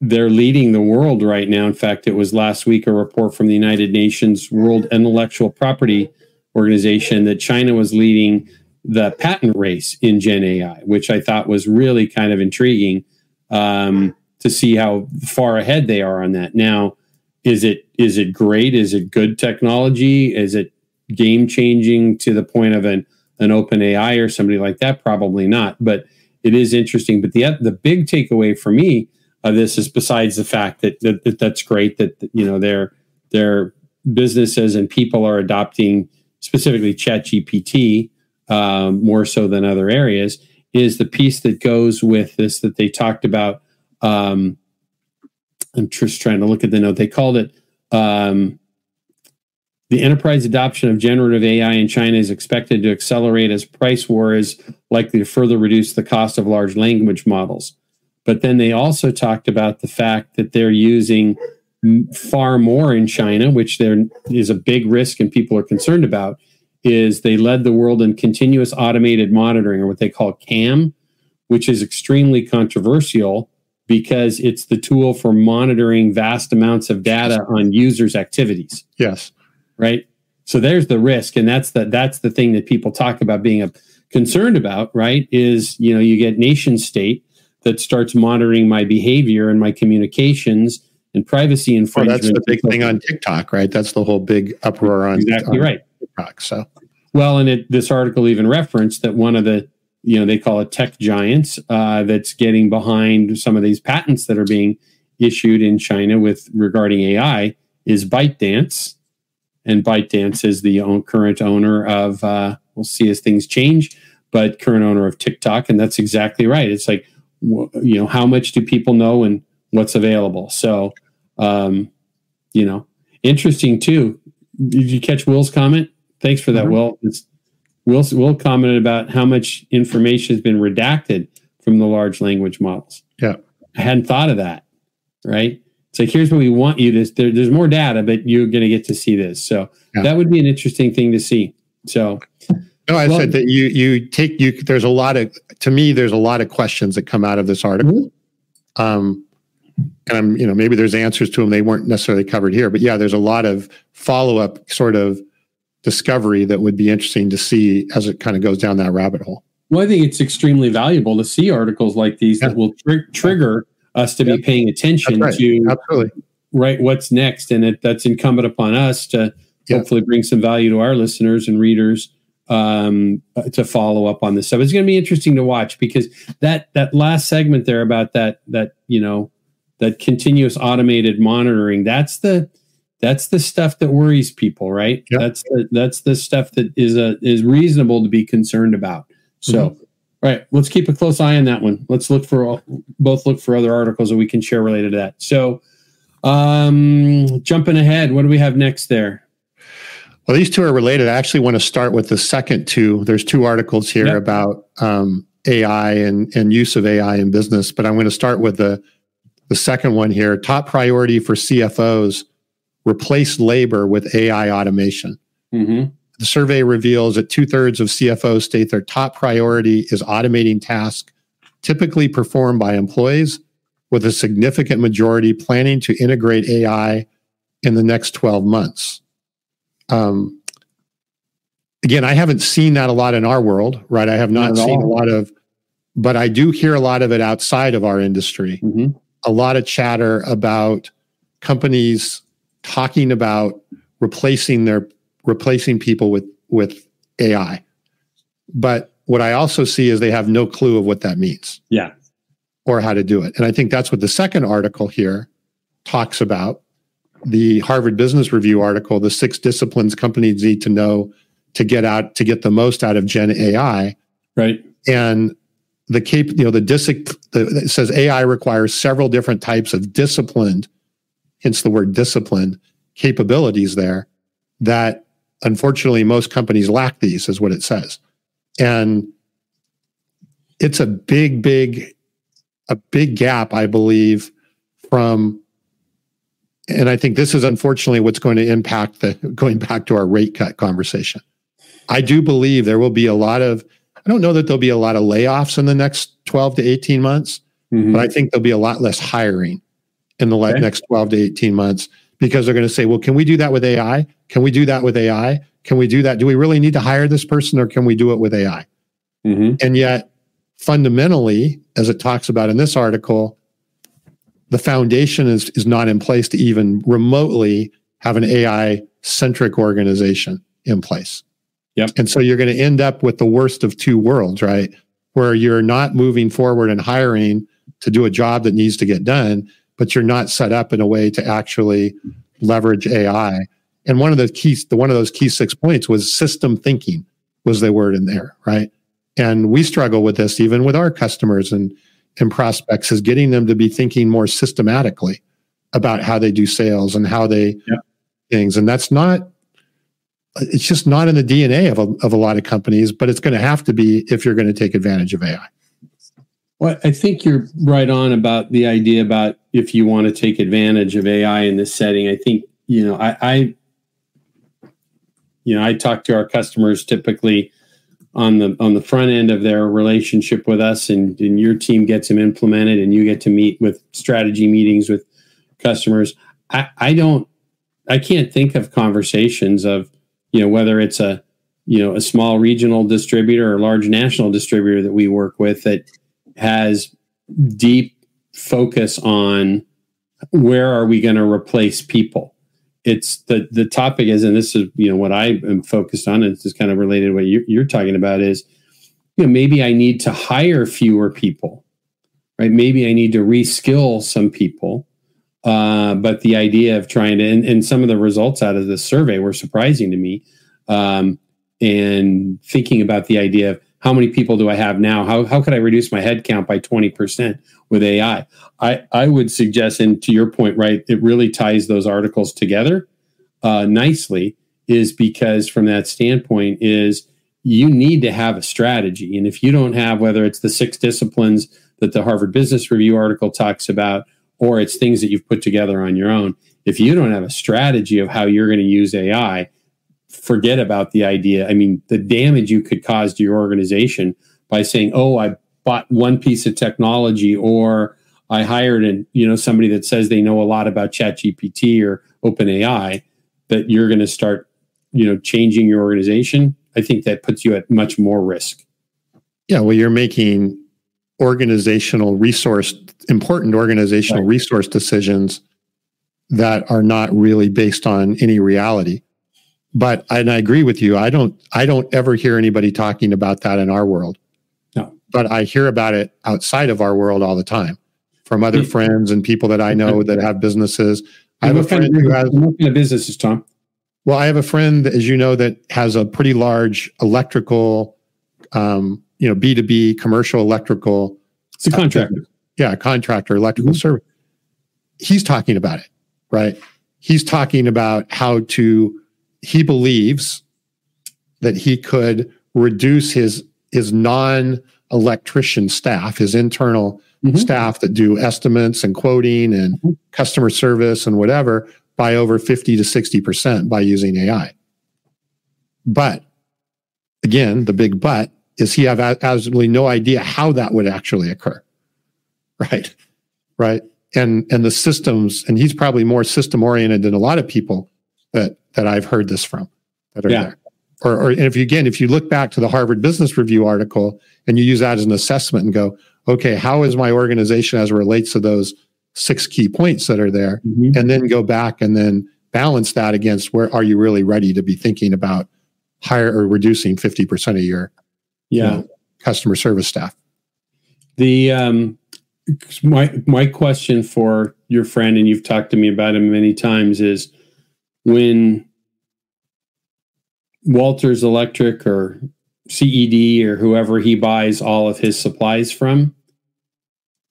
they're leading the world right now. In fact, it was last week a report from the United Nations World Intellectual Property Organization that China was leading the patent race in Gen AI, which I thought was really kind of intriguing um, to see how far ahead they are on that. Now, is it is it great? Is it good technology? Is it game changing to the point of an an open AI or somebody like that? Probably not, but it is interesting. But the the big takeaway for me of this is besides the fact that, that, that that's great that you know their their businesses and people are adopting specifically chat gpt um, more so than other areas is the piece that goes with this that they talked about um, i'm just trying to look at the note. They called it um, the enterprise adoption of generative ai in china is expected to accelerate as price war is likely to further reduce the cost of large language models. But then they also talked about the fact that they're using far more in China, which there is a big risk and people are concerned about, is they led the world in continuous automated monitoring, or what they call CAM, which is extremely controversial because it's the tool for monitoring vast amounts of data on users' activities. Yes. Right. So there's the risk, and that's the that's the thing that people talk about being a, concerned about, right? Is you know you get nation state that starts monitoring my behavior and my communications and privacy infringement. Well, that's the big thing on TikTok, right? That's the whole big uproar on exactly on right. TikTok. So well, and it, this article even referenced that one of the you know they call it tech giants uh, that's getting behind some of these patents that are being issued in China with regarding AI is ByteDance, and ByteDance is the own, current owner of. Uh, we'll see as things change, but current owner of TikTok, and that's exactly right. It's like you know how much do people know and what's available. So, um, you know, interesting too. Did you catch Will's comment? Thanks for that, mm-hmm. Will. It's, Will Will commented about how much information has been redacted from the large language models. Yeah, I hadn't thought of that. Right. It's like here's what we want you to. There, there's more data, but you're going to get to see this. So yeah. that would be an interesting thing to see. So. No, I well, said that you you take you. There's a lot of to me. There's a lot of questions that come out of this article. Mm-hmm. Um, and I'm you know maybe there's answers to them they weren't necessarily covered here, but yeah, there's a lot of follow up sort of discovery that would be interesting to see as it kind of goes down that rabbit hole. Well, I think it's extremely valuable to see articles like these yeah. that will tr- trigger us to yeah. be paying attention right. to absolutely right what's next, and it, that's incumbent upon us to yeah. hopefully bring some value to our listeners and readers um, to follow up on this stuff. It's going to be interesting to watch because that that last segment there about that that you know that continuous automated monitoring that's the that's the stuff that worries people, right? Yep. That's the, that's the stuff that is a is reasonable to be concerned about. So, mm-hmm. all right, let's keep a close eye on that one. Let's look for both look for other articles that we can share related to that. So, um, jumping ahead, what do we have next there? Well, these two are related. I actually want to start with the second two. There's two articles here yep. about um, AI and and use of AI in business, but I'm going to start with the the second one here. Top priority for CFOs replace labor with AI automation. Mm-hmm. The survey reveals that two thirds of CFOs state their top priority is automating tasks typically performed by employees, with a significant majority planning to integrate AI in the next 12 months. Um, again, I haven't seen that a lot in our world, right? I have not, not seen all. a lot of, but I do hear a lot of it outside of our industry. Mm-hmm. A lot of chatter about companies talking about replacing their replacing people with with AI. But what I also see is they have no clue of what that means. Yeah. Or how to do it. And I think that's what the second article here talks about. The Harvard Business Review article, the six disciplines companies need to know to get out to get the most out of Gen AI. Right. And the cap, you know, the, dis- the it says AI requires several different types of disciplined hence the word discipline, capabilities there that unfortunately most companies lack these, is what it says. And it's a big, big, a big gap, I believe, from and I think this is unfortunately what's going to impact the going back to our rate cut conversation. I do believe there will be a lot of I don't know that there'll be a lot of layoffs in the next 12 to 18 months, mm-hmm. but I think there'll be a lot less hiring in the okay. next 12 to 18 months because they're going to say, well, can we do that with AI? Can we do that with AI? Can we do that? Do we really need to hire this person or can we do it with AI? Mm-hmm. And yet, fundamentally, as it talks about in this article, the foundation is, is not in place to even remotely have an AI centric organization in place. Yep. And so you're going to end up with the worst of two worlds, right? Where you're not moving forward and hiring to do a job that needs to get done but you're not set up in a way to actually leverage AI. And one of the keys, the one of those key six points was system thinking was the word in there, right? And we struggle with this even with our customers and and prospects is getting them to be thinking more systematically about how they do sales and how they yeah. things. And that's not it's just not in the DNA of a, of a lot of companies, but it's going to have to be if you're going to take advantage of AI. Well, I think you're right on about the idea about if you want to take advantage of AI in this setting. I think you know I, I you know I talk to our customers typically on the on the front end of their relationship with us, and, and your team gets them implemented, and you get to meet with strategy meetings with customers. I, I don't I can't think of conversations of you know, whether it's a, you know, a small regional distributor or large national distributor that we work with that has deep focus on where are we going to replace people. It's the the topic is and this is you know what i am focused on and it's kind of related to what you're, you're talking about is you know maybe i need to hire fewer people right? Maybe i need to reskill some people. Uh, but the idea of trying to and, and, some of the results out of this survey were surprising to me um, and thinking about the idea of how many people do I have now? How, how could I reduce my headcount by 20% with AI? I, I would suggest, and to your point, right, it really ties those articles together uh, nicely, is because from that standpoint, is you need to have a strategy. And if you don't have, whether it's the six disciplines that the Harvard Business Review article talks about, or it's things that you've put together on your own, if you don't have a strategy of how you're going to use AI, forget about the idea. I mean, the damage you could cause to your organization by saying, "Oh, I bought one piece of technology," or I hired and you know somebody that says they know a lot about ChatGPT or OpenAI, that you're going to start, you know, changing your organization. I think that puts you at much more risk. Yeah, well, you're making organizational resource important organizational right. resource decisions that are not really based on any reality but and I agree with you. I don't I don't ever hear anybody talking about that in our world. No. But I hear about it outside of our world all the time from other friends and people that I know that have businesses. I have a friend who has what kind of businesses, Tom? Well, I have a friend, as you know, that has a pretty large electrical, um, you know, B two B commercial electrical. It's a contractor. yeah, contractor, electrical mm-hmm. service. He's talking about it, right? He's talking about how to he believes that he could reduce his his non electrician staff, his internal mm-hmm. staff that do estimates and quoting and mm-hmm. customer service and whatever by over 50 to 60% by using AI. But again, the big but is he have absolutely no idea how that would actually occur. Right. Right. And and the systems, and he's probably more system oriented than a lot of people that that I've heard this from that are yeah. there. Or, or if you again, if you look back to the Harvard Business Review article and you use that as an assessment and go, okay, how is my organization as it relates to those six key points that are there, mm-hmm. and then go back and then balance that against where are you really ready to be thinking about higher or reducing fifty percent of your yeah you know, customer service staff. The um, my my question for your friend, and you've talked to me about him many times, is when Walters Electric or CED or whoever he buys all of his supplies from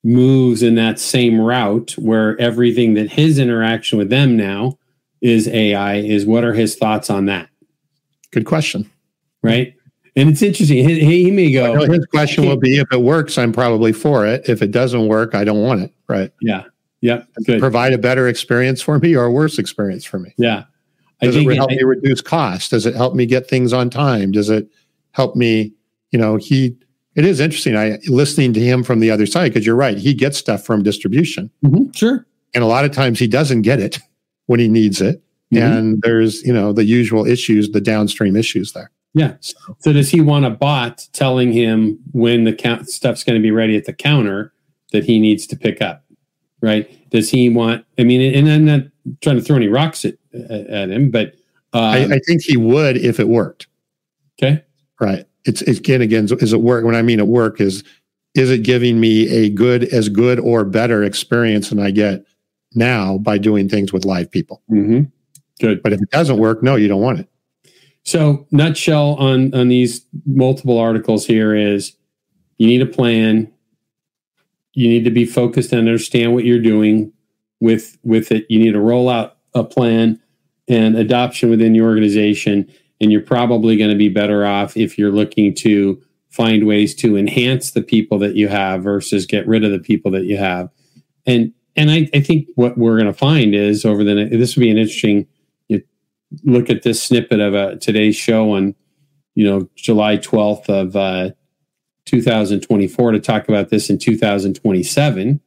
moves in that same route where everything that his interaction with them now is AI is what are his thoughts on that? Good question. Right. And it's interesting. He, he may go. his question will be if it works, I'm probably for it. If it doesn't work, I don't want it. Right. Yeah. Yep. Good. Provide a better experience for me or a worse experience for me. Yeah. Does it help I, me reduce costs? Does it help me get things on time? Does it help me, you know, he it is interesting. I listening to him from the other side because you're right. He gets stuff from distribution. Mm-hmm, sure. And a lot of times he doesn't get it when he needs it. Mm-hmm. And there's, you know, the usual issues, the downstream issues there. Yeah. So, so does he want a bot telling him when the count stuff's going to be ready at the counter that he needs to pick up? Right. Does he want, I mean, and I'm not trying to throw any rocks at, at him, but um, I, I, think he would if it worked. Okay. Right. It's, it's again, again, is it work? When I mean at work is, is it giving me a good, as good or better experience than I get now by doing things with live people? Mm-hmm. Good. But if it doesn't work, no, you don't want it. So, nutshell on on these multiple articles here is you need a plan. You need to be focused and understand what you're doing with with it. You need to roll out a plan and adoption within your organization, and you're probably going to be better off if you're looking to find ways to enhance the people that you have versus get rid of the people that you have. And and I, I think what we're going to find is over the this would be an interesting you look at this snippet of a, today's show on, you know, July 12th of uh, 2024 to talk about this in 2027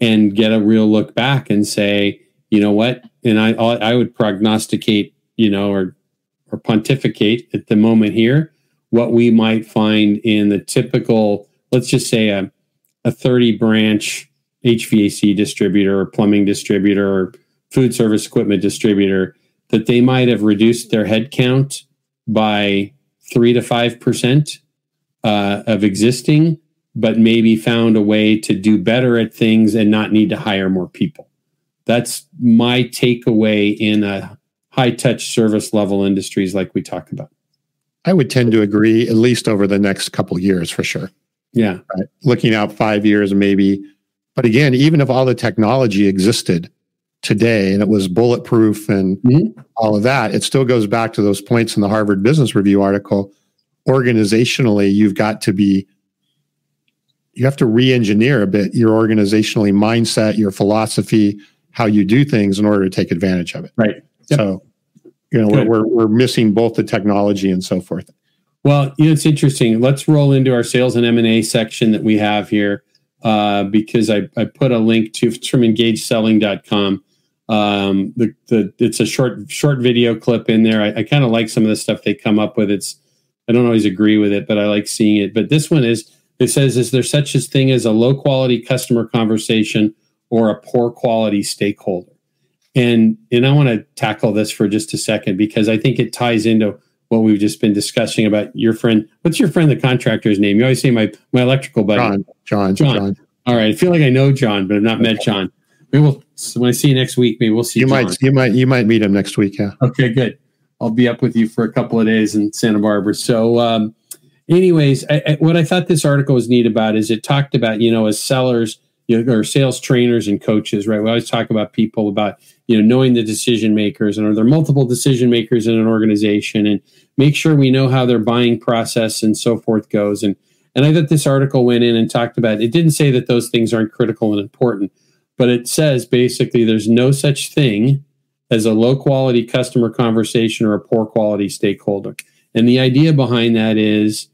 and get a real look back and say, you know what? And I, I would prognosticate, you know, or, or pontificate at the moment here what we might find in the typical, let's just say a, a 30 branch HVAC distributor or plumbing distributor or food service equipment distributor, that they might have reduced their headcount by three to five percent uh, of existing, but maybe found a way to do better at things and not need to hire more people. That's my takeaway in a high touch service level industries like we talked about. I would tend to agree, at least over the next couple years for sure. Yeah. Right? Looking out five years, maybe. But again, even if all the technology existed today and it was bulletproof and mm-hmm. all of that, it still goes back to those points in the Harvard Business Review article. Organizationally, you've got to be, you have to re engineer a bit your organizationally mindset, your philosophy, how you do things in order to take advantage of it. Right. Yep. So, you know, we're, we're, we're missing both the technology and so forth. Well, you know, it's interesting. Let's roll into our sales and M&A section that we have here uh, because I, I put a link to from engageselling.com. Um, the, the, it's a short short video clip in there. I, I kind of like some of the stuff they come up with. It's I don't always agree with it, but I like seeing it. But this one is it says, is there such a thing as a low quality customer conversation or a poor quality stakeholder? And and I want to tackle this for just a second because I think it ties into what we've just been discussing about your friend. What's your friend, the contractor's name? You always say my my electrical buddy. John. John. John. John. All right. I feel like I know John, but I've not met John. Maybe we'll when I see you next week, maybe we'll see. You John. might you might you might meet him next week. Yeah. Okay. Good. I'll be up with you for a couple of days in Santa Barbara. So, um, anyways, I, I, what I thought this article was neat about is it talked about you know as sellers you know, or sales trainers and coaches, right? We always talk about people about you know knowing the decision makers and are there multiple decision makers in an organization and make sure we know how their buying process and so forth goes and and i thought this article went in and talked about it didn't say that those things aren't critical and important but it says basically there's no such thing as a low quality customer conversation or a poor quality stakeholder. And the idea behind that is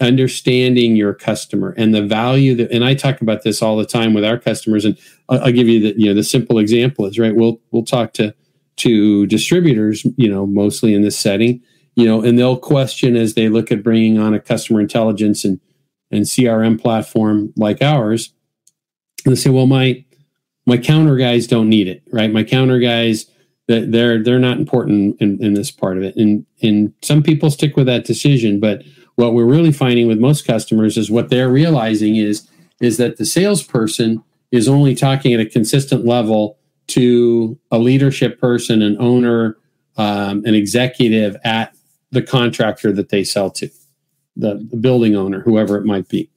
understanding your customer and the value that and i talk about this all the time with our customers and i'll, I'll give you the you know the simple example is right we'll we'll talk to to distributors you know mostly in this setting you know and they'll question as they look at bringing on a customer intelligence and and crm platform like ours. And they say well my my counter guys don't need it right my counter guys that they're they're not important in, in this part of it and and some people stick with that decision but what we're really finding with most customers is what they're realizing is is that the salesperson is only talking at a consistent level to a leadership person, an owner, um, an executive at the contractor that they sell to, the, the building owner, whoever it might be.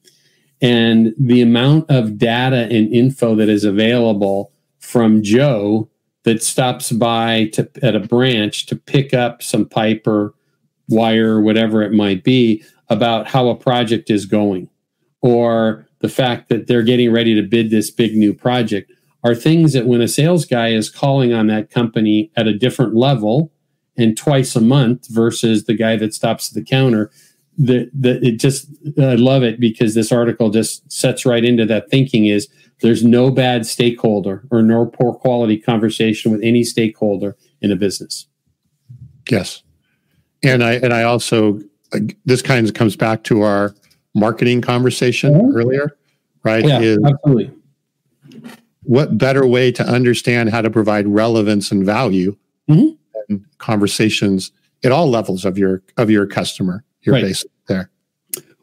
And the amount of data and info that is available from Joe that stops by to, at a branch to pick up some pipe or wire or whatever it might be about how a project is going or the fact that they're getting ready to bid this big new project are things that when a sales guy is calling on that company at a different level and twice a month versus the guy that stops at the counter that that it just I love it because this article just sets right into that thinking is there's no bad stakeholder or no poor quality conversation with any stakeholder in a business. Yes. And I and I also this kind of comes back to our marketing conversation mm-hmm. earlier, right? Yeah, is absolutely. What better way to understand how to provide relevance and value mm-hmm. and conversations at all levels of your of your customer, your right. base there.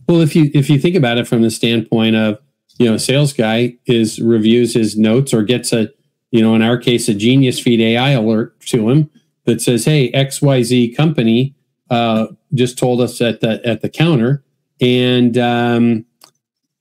Well, if you if you think about it from the standpoint of you know, a sales guy is reviews his notes or gets a you know, in our case, a Genius Feed AI alert to him that says, "Hey, X Y Z company uh, just told us at the at the counter, and um,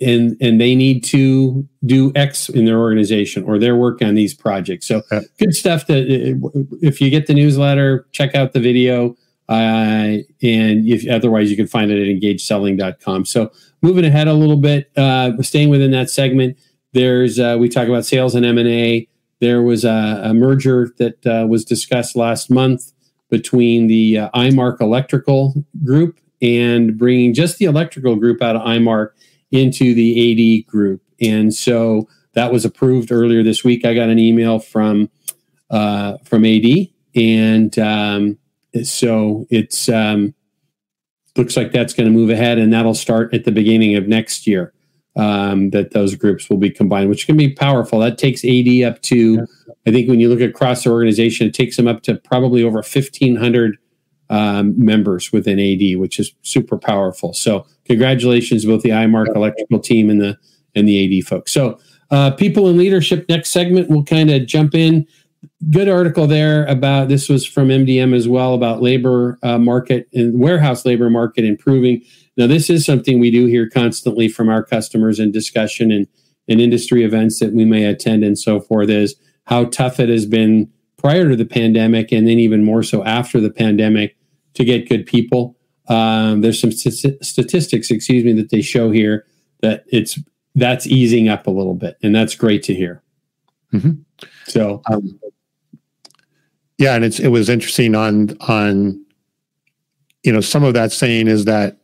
and and they need to do X in their organization or their work on these projects. So yeah. good stuff. That uh, if you get the newsletter, check out the video. Uh, and if otherwise, you can find it at engageselling.com. So moving ahead a little bit, uh, staying within that segment, there's uh, we talk about sales and M and A. There was a, a merger that uh, was discussed last month between the uh, iMark Electrical Group and bringing just the electrical group out of iMark into the AD group. And so that was approved earlier this week. I got an email from uh, from AD, and um, so it's um, looks like that's going to move ahead, and that'll start at the beginning of next year. Um, that those groups will be combined, which can be powerful. That takes AD up to, I think, when you look across the organization, it takes them up to probably over fifteen hundred um, members within AD, which is super powerful. So, congratulations both the iMark electrical team and the and the AD folks. So, uh, people in leadership. Next segment, we'll kind of jump in good article there about this was from MDM as well about labor uh, market and warehouse labor market improving. Now, this is something we do hear constantly from our customers in discussion and, and industry events that we may attend and so forth is how tough it has been prior to the pandemic and then even more so after the pandemic to get good people. Um, there's some st- statistics, excuse me, that they show here that it's that's easing up a little bit, and that's great to hear. Mm-hmm. So, um, yeah, and it's it was interesting on on you know some of that saying is that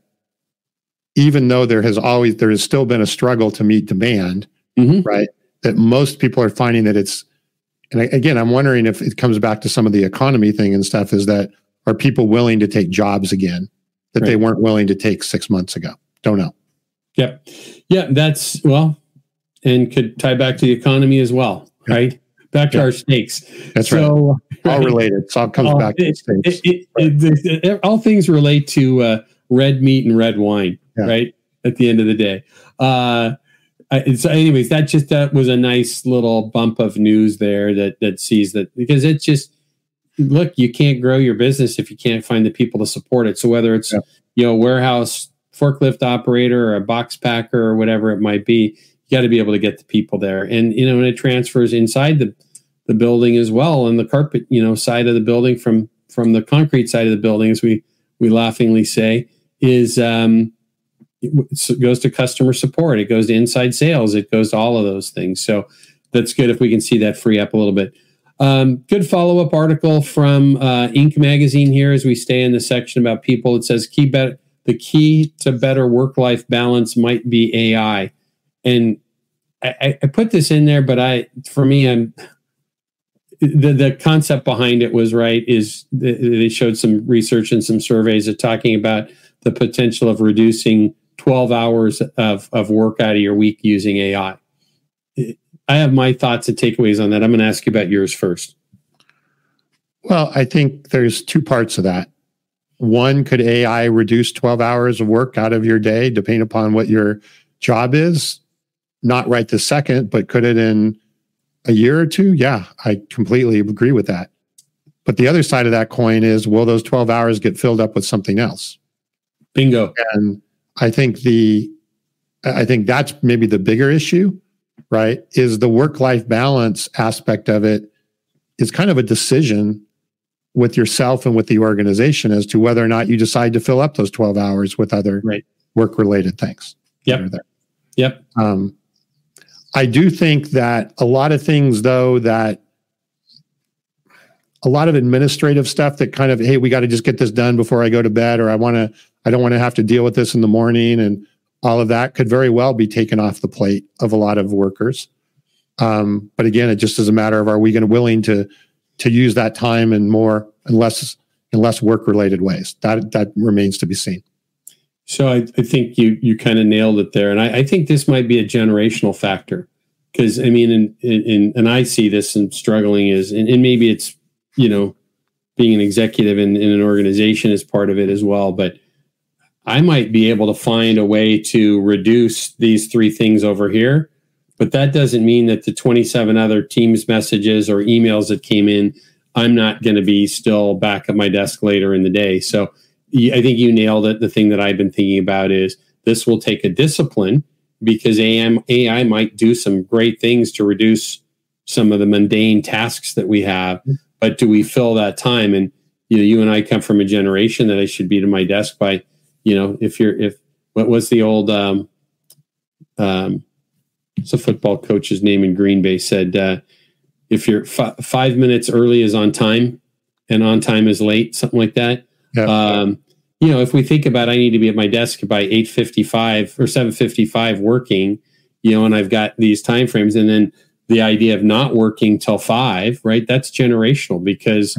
even though there has always there has still been a struggle to meet demand, mm-hmm. right? That most people are finding that it's and again, I'm wondering if it comes back to some of the economy thing and stuff. Is that are people willing to take jobs again that right. they weren't willing to take six months ago? Don't know. Yep. Yeah, that's well, and could tie back to the economy as well, right? Back to yeah. our snakes. That's so, right. All related. So it comes uh, back to it, it, it, it, all things relate to uh, red meat and red wine, yeah. right? At the end of the day. Uh, so, anyways, that just that was a nice little bump of news there that that sees that because it just look you can't grow your business if you can't find the people to support it. So whether it's yeah. you know warehouse forklift operator or a box packer or whatever it might be, you got to be able to get the people there. And you know, and it transfers inside the the building as well, and the carpet, you know, side of the building from from the concrete side of the building, as we we laughingly say, is um, it goes to customer support. It goes to inside sales. It goes to all of those things. So that's good if we can see that free up a little bit. Um, good follow up article from uh, Inc. magazine here as we stay in the section about people. It says key bet- the key to better work life balance might be AI and I, I, put this in there, but I, for me, I'm the the concept behind it was right. Is they showed some research and some surveys of talking about the potential of reducing 12 hours of of work out of your week using AI. I have my thoughts and takeaways on that. I'm going to ask you about yours first. Well, I think there's two parts of that. One, could AI reduce 12 hours of work out of your day, depending upon what your job is? Not right this second, but could it in a year or two? Yeah, I completely agree with that. But the other side of that coin is will those 12 hours get filled up with something else? Bingo. And I think the I think that's maybe the bigger issue, right? Is the work-life balance aspect of it is kind of a decision with yourself and with the organization as to whether or not you decide to fill up those 12 hours with other right. work-related things. Yep. Yep. Um, I do think that a lot of things, though, that a lot of administrative stuff that kind of, hey, we got to just get this done before I go to bed, or I want to, I don't want to have to deal with this in the morning, and all of that could very well be taken off the plate of a lot of workers. Um, but again, it just is a matter of are we going to willing to to use that time in more and less in less work related ways. That that remains to be seen. So I, I think you you kind of nailed it there, and I, I, think this might be a generational factor. Because I mean, in, in, and I see this and struggling is, and, and, maybe it's you know being an executive in, in an organization is part of it as well, but I might be able to find a way to reduce these three things over here, but that doesn't mean that the 27 other Teams messages or emails that came in, I'm not going to be still back at my desk later in the day. So I think you nailed it. The thing that I've been thinking about is this will take a discipline because AM, AI might do some great things to reduce some of the mundane tasks that we have. But do we fill that time? And you know, you and I come from a generation that I should be to my desk by, you know, if you're if what was the old um um it's a football coach's name in Green Bay said uh if you're f- five minutes early is on time and on time is late, something like that yeah. Um, you know, if we think about, I need to be at my desk by eight fifty-five or seven fifty-five working, you know, and I've got these time frames, and then the idea of not working till five, right? That's generational because,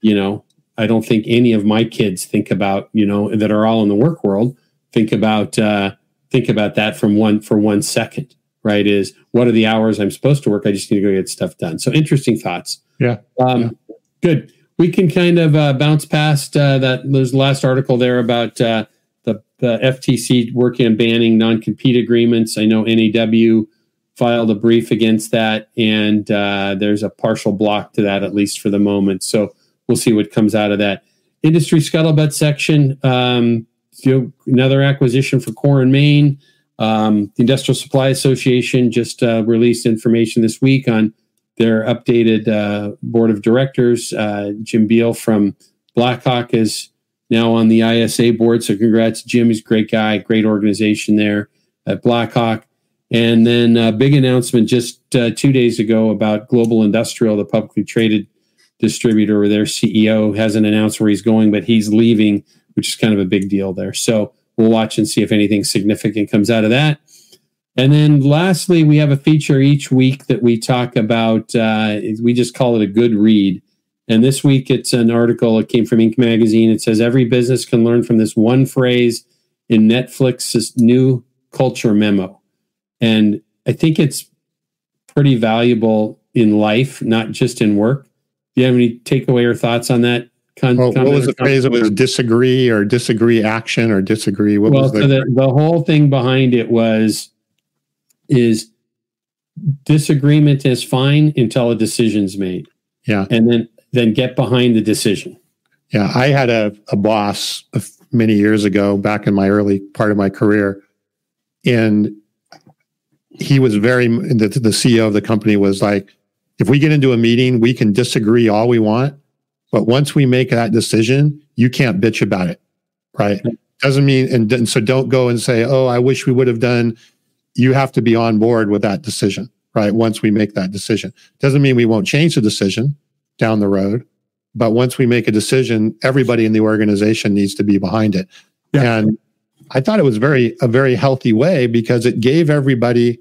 you know, I don't think any of my kids think about, you know, that are all in the work world, think about uh, think about that from one for one second, right? Is what are the hours I'm supposed to work? I just need to go get stuff done. So interesting thoughts. Yeah. Um, yeah. Good. We can kind of uh, bounce past uh, that. There's the last article there about uh, the, the FTC working on banning non-compete agreements. I know NAW filed a brief against that, and uh, there's a partial block to that at least for the moment. So we'll see what comes out of that. Industry scuttlebutt section. Um, another acquisition for Core & Main. Um, the Industrial Supply Association just uh, released information this week on their updated uh, board of directors. Uh, Jim Beal from Blackhawk is now on the ISA board. So congrats, Jim. He's a great guy, great organization there at Blackhawk. And then a big announcement just uh, two days ago about Global Industrial, the publicly traded distributor, or their CEO hasn't announced where he's going, but he's leaving, which is kind of a big deal there. So we'll watch and see if anything significant comes out of that. And then lastly, we have a feature each week that we talk about. Uh, we just call it a good read. And this week it's an article. It came from Inc. magazine. It says every business can learn from this one phrase in Netflix's new culture memo. And I think it's pretty valuable in life, not just in work. Do you have any takeaway or thoughts on that? Con- well, what was the phrase? It was disagree or disagree action or disagree. What well, was the, so the, the whole thing behind it was is disagreement is fine until a decision's made. Yeah. And then then get behind the decision. Yeah. I had a, a boss many years ago, back in my early part of my career, and he was very the, the CEO of the company was like, if we get into a meeting, we can disagree all we want, but once we make that decision, you can't bitch about it, right? Doesn't mean and, and so don't go and say, oh, I wish we would have done you have to be on board with that decision, right? Once we make that decision, doesn't mean we won't change the decision down the road, but once we make a decision, everybody in the organization needs to be behind it. Yeah. And I thought it was very a very healthy way because it gave everybody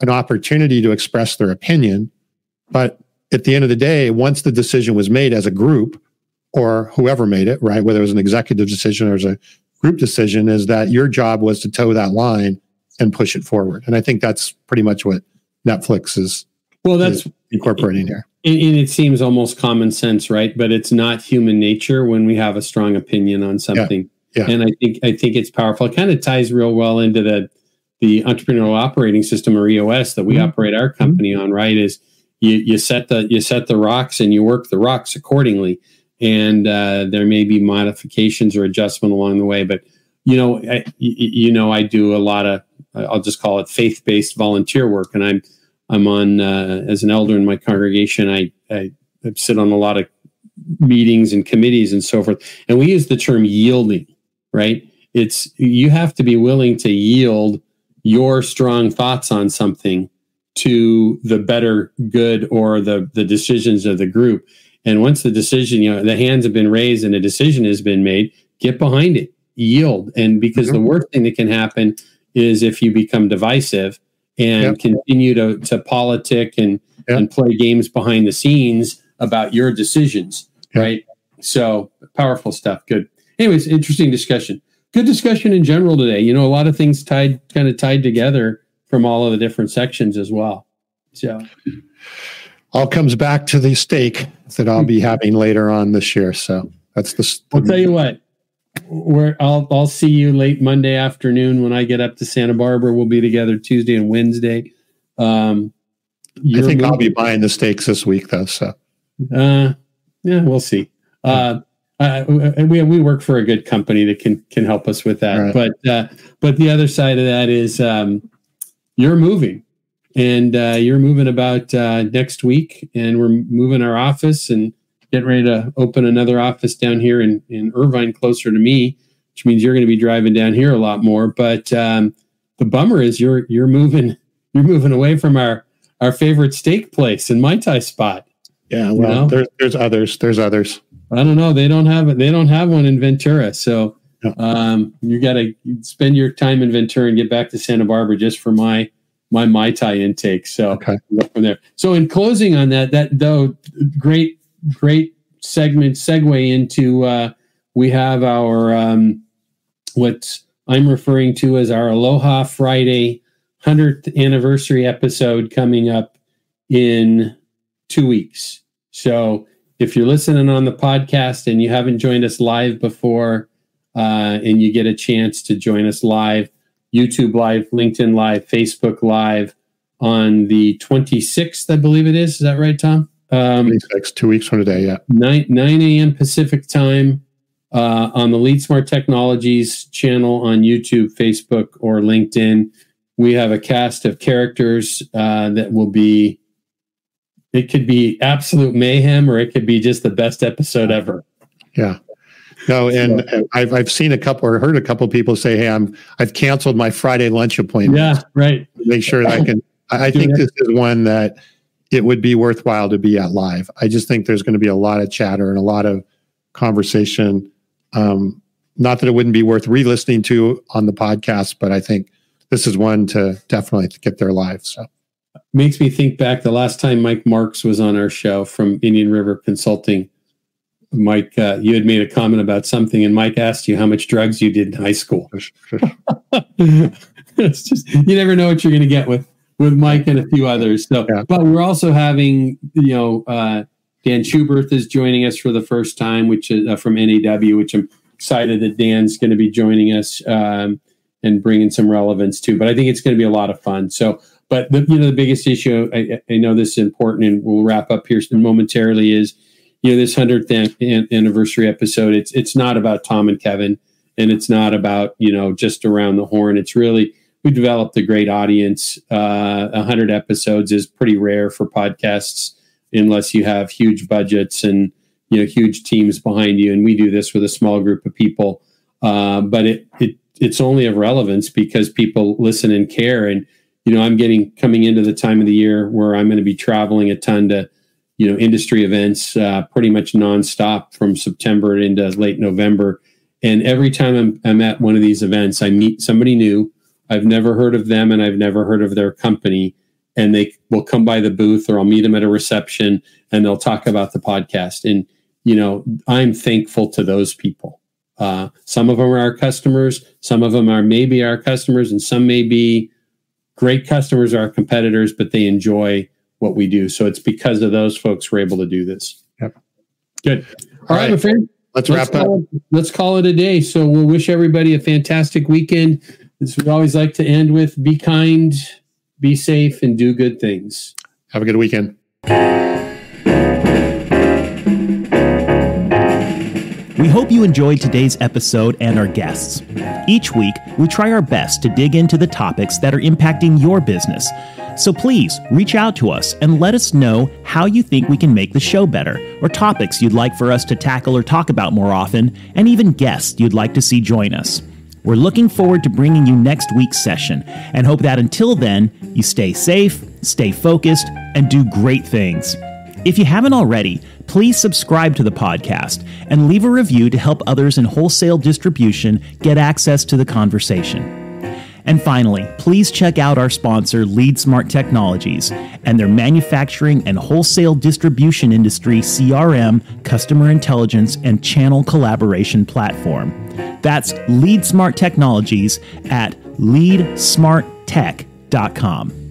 an opportunity to express their opinion. But at the end of the day, once the decision was made as a group or whoever made it, right, whether it was an executive decision or as a group decision, is that your job was to toe that line and push it forward. And I think that's pretty much what Netflix is. Well, that's is incorporating here. And, it seems almost common sense, right? But it's not human nature when we have a strong opinion on something. Yeah. yeah. And I think I think it's powerful. It kind of ties real well into the the entrepreneurial operating system or EOS that we mm-hmm. operate our company on, right? Is you, you set the you set the rocks and you work the rocks accordingly. And uh, there may be modifications or adjustment along the way, but you know, I, you know, I do a lot of I'll just call it faith based volunteer work. And I'm I'm on uh, as an elder in my congregation. I, I, I sit on a lot of meetings and committees and so forth. And we use the term yielding, right? It's you have to be willing to yield your strong thoughts on something to the better good or the the decisions of the group. And once the decision, you know, the hands have been raised and a decision has been made, get behind it, yield. And because mm-hmm. the worst thing that can happen is if you become divisive and yep. continue to, to politic and, yep. and play games behind the scenes about your decisions, yep. right? So powerful stuff. Good. Anyways, interesting discussion. Good discussion in general today. You know, a lot of things tied kind of tied together from all of the different sections as well. So all comes back to the steak that I'll be hmm. having later on this year. So that's the. I'll tell you what where I'll I'll see you late Monday afternoon when I get up to Santa Barbara. We'll be together Tuesday and Wednesday. Um, I think I'll be buying the steaks this week though. So, uh, yeah, we'll see. Uh, uh, we we work for a good company that can can help us with that. Right. But uh, but the other side of that is um, you're moving, and uh, you're moving about uh, next week, and we're moving our office and getting ready to open another office down here in, in Irvine, closer to me, which means you're going to be driving down here a lot more. But um, the bummer is you're you're moving you're moving away from our our favorite steak place and Mai Tai spot. Yeah, well, you know? there's there's others. There's others. I don't know. They don't have it. They don't have one in Ventura. So um, you got to spend your time in Ventura and get back to Santa Barbara just for my my Mai Tai intake. So okay. from there. So in closing on that, that though great great segment segue into uh, we have our um, what I'm referring to as our Aloha Friday 100th anniversary episode coming up in two weeks. So if you're listening on the podcast and you haven't joined us live before, uh, and you get a chance to join us live, YouTube Live, LinkedIn Live, Facebook Live on the 26th, I believe it is. Is that right, Tom? Um, 26, two weeks from today, yeah. 9, 9 a.m. Pacific time uh, on the LeadSmart Technologies channel on YouTube, Facebook, or LinkedIn. We have a cast of characters uh, that will be, it could be absolute mayhem or it could be just the best episode ever. Yeah. No, and so, I've I've seen a couple or heard a couple people say, "Hey, I'm I've canceled my Friday lunch appointment." Yeah, right. Make sure I can. I think this is one that it would be worthwhile to be at live. I just think there's going to be a lot of chatter and a lot of conversation. Um, not that it wouldn't be worth re-listening to on the podcast, but I think this is one to definitely get there live. So makes me think back the last time Mike Marks was on our show from Indian River Consulting. Mike, uh, you had made a comment about something, and Mike asked you how much drugs you did in high school. it's just you never know what you're going to get with with Mike and a few others. So, yeah. but we're also having, you know, uh, Dan Schuberth is joining us for the first time, which is uh, from NAW, which I'm excited that Dan's going to be joining us um, and bringing some relevance too. But I think it's going to be a lot of fun. So, but the, you know, the biggest issue, I, I know this is important, and we'll wrap up here momentarily, is you know this hundredth an- anniversary episode. It's it's not about Tom and Kevin, and it's not about you know just around the horn. It's really we developed a great audience. Uh, 100 episodes is pretty rare for podcasts unless you have huge budgets and you know huge teams behind you. And we do this with a small group of people, uh, but it, it it's only of relevance because people listen and care. And you know, I'm getting coming into the time of the year where I'm going to be traveling a ton to you know industry events, uh, pretty much nonstop from September into late November. And every time I'm, I'm at one of these events, I meet somebody new I've never heard of them and I've never heard of their company. And they will come by the booth or I'll meet them at a reception and they'll talk about the podcast. And, you know, I'm thankful to those people. Uh, some of them are our customers, some of them are maybe our customers, and some may be great customers, our competitors, but they enjoy what we do. So it's because of those folks we're able to do this. Yep. Good. All, All right, right, my friend. Let's, let's wrap up. It, let's call it a day. So we'll wish everybody a fantastic weekend. As we always like to end with be kind, be safe, and do good things. Have a good weekend. We hope you enjoyed today's episode and our guests. Each week, we try our best to dig into the topics that are impacting your business. So please reach out to us and let us know how you think we can make the show better, or topics you'd like for us to tackle or talk about more often, and even guests you'd like to see join us. We're looking forward to bringing you next week's session and hope that until then, you stay safe, stay focused, and do great things. If you haven't already, please subscribe to the podcast and leave a review to help others in wholesale distribution get access to the conversation. And finally, please check out our sponsor, LeadSmart Technologies, and their manufacturing and wholesale distribution industry CRM, customer intelligence, and channel collaboration platform. That's LeadSmart Technologies at leadsmarttech.com.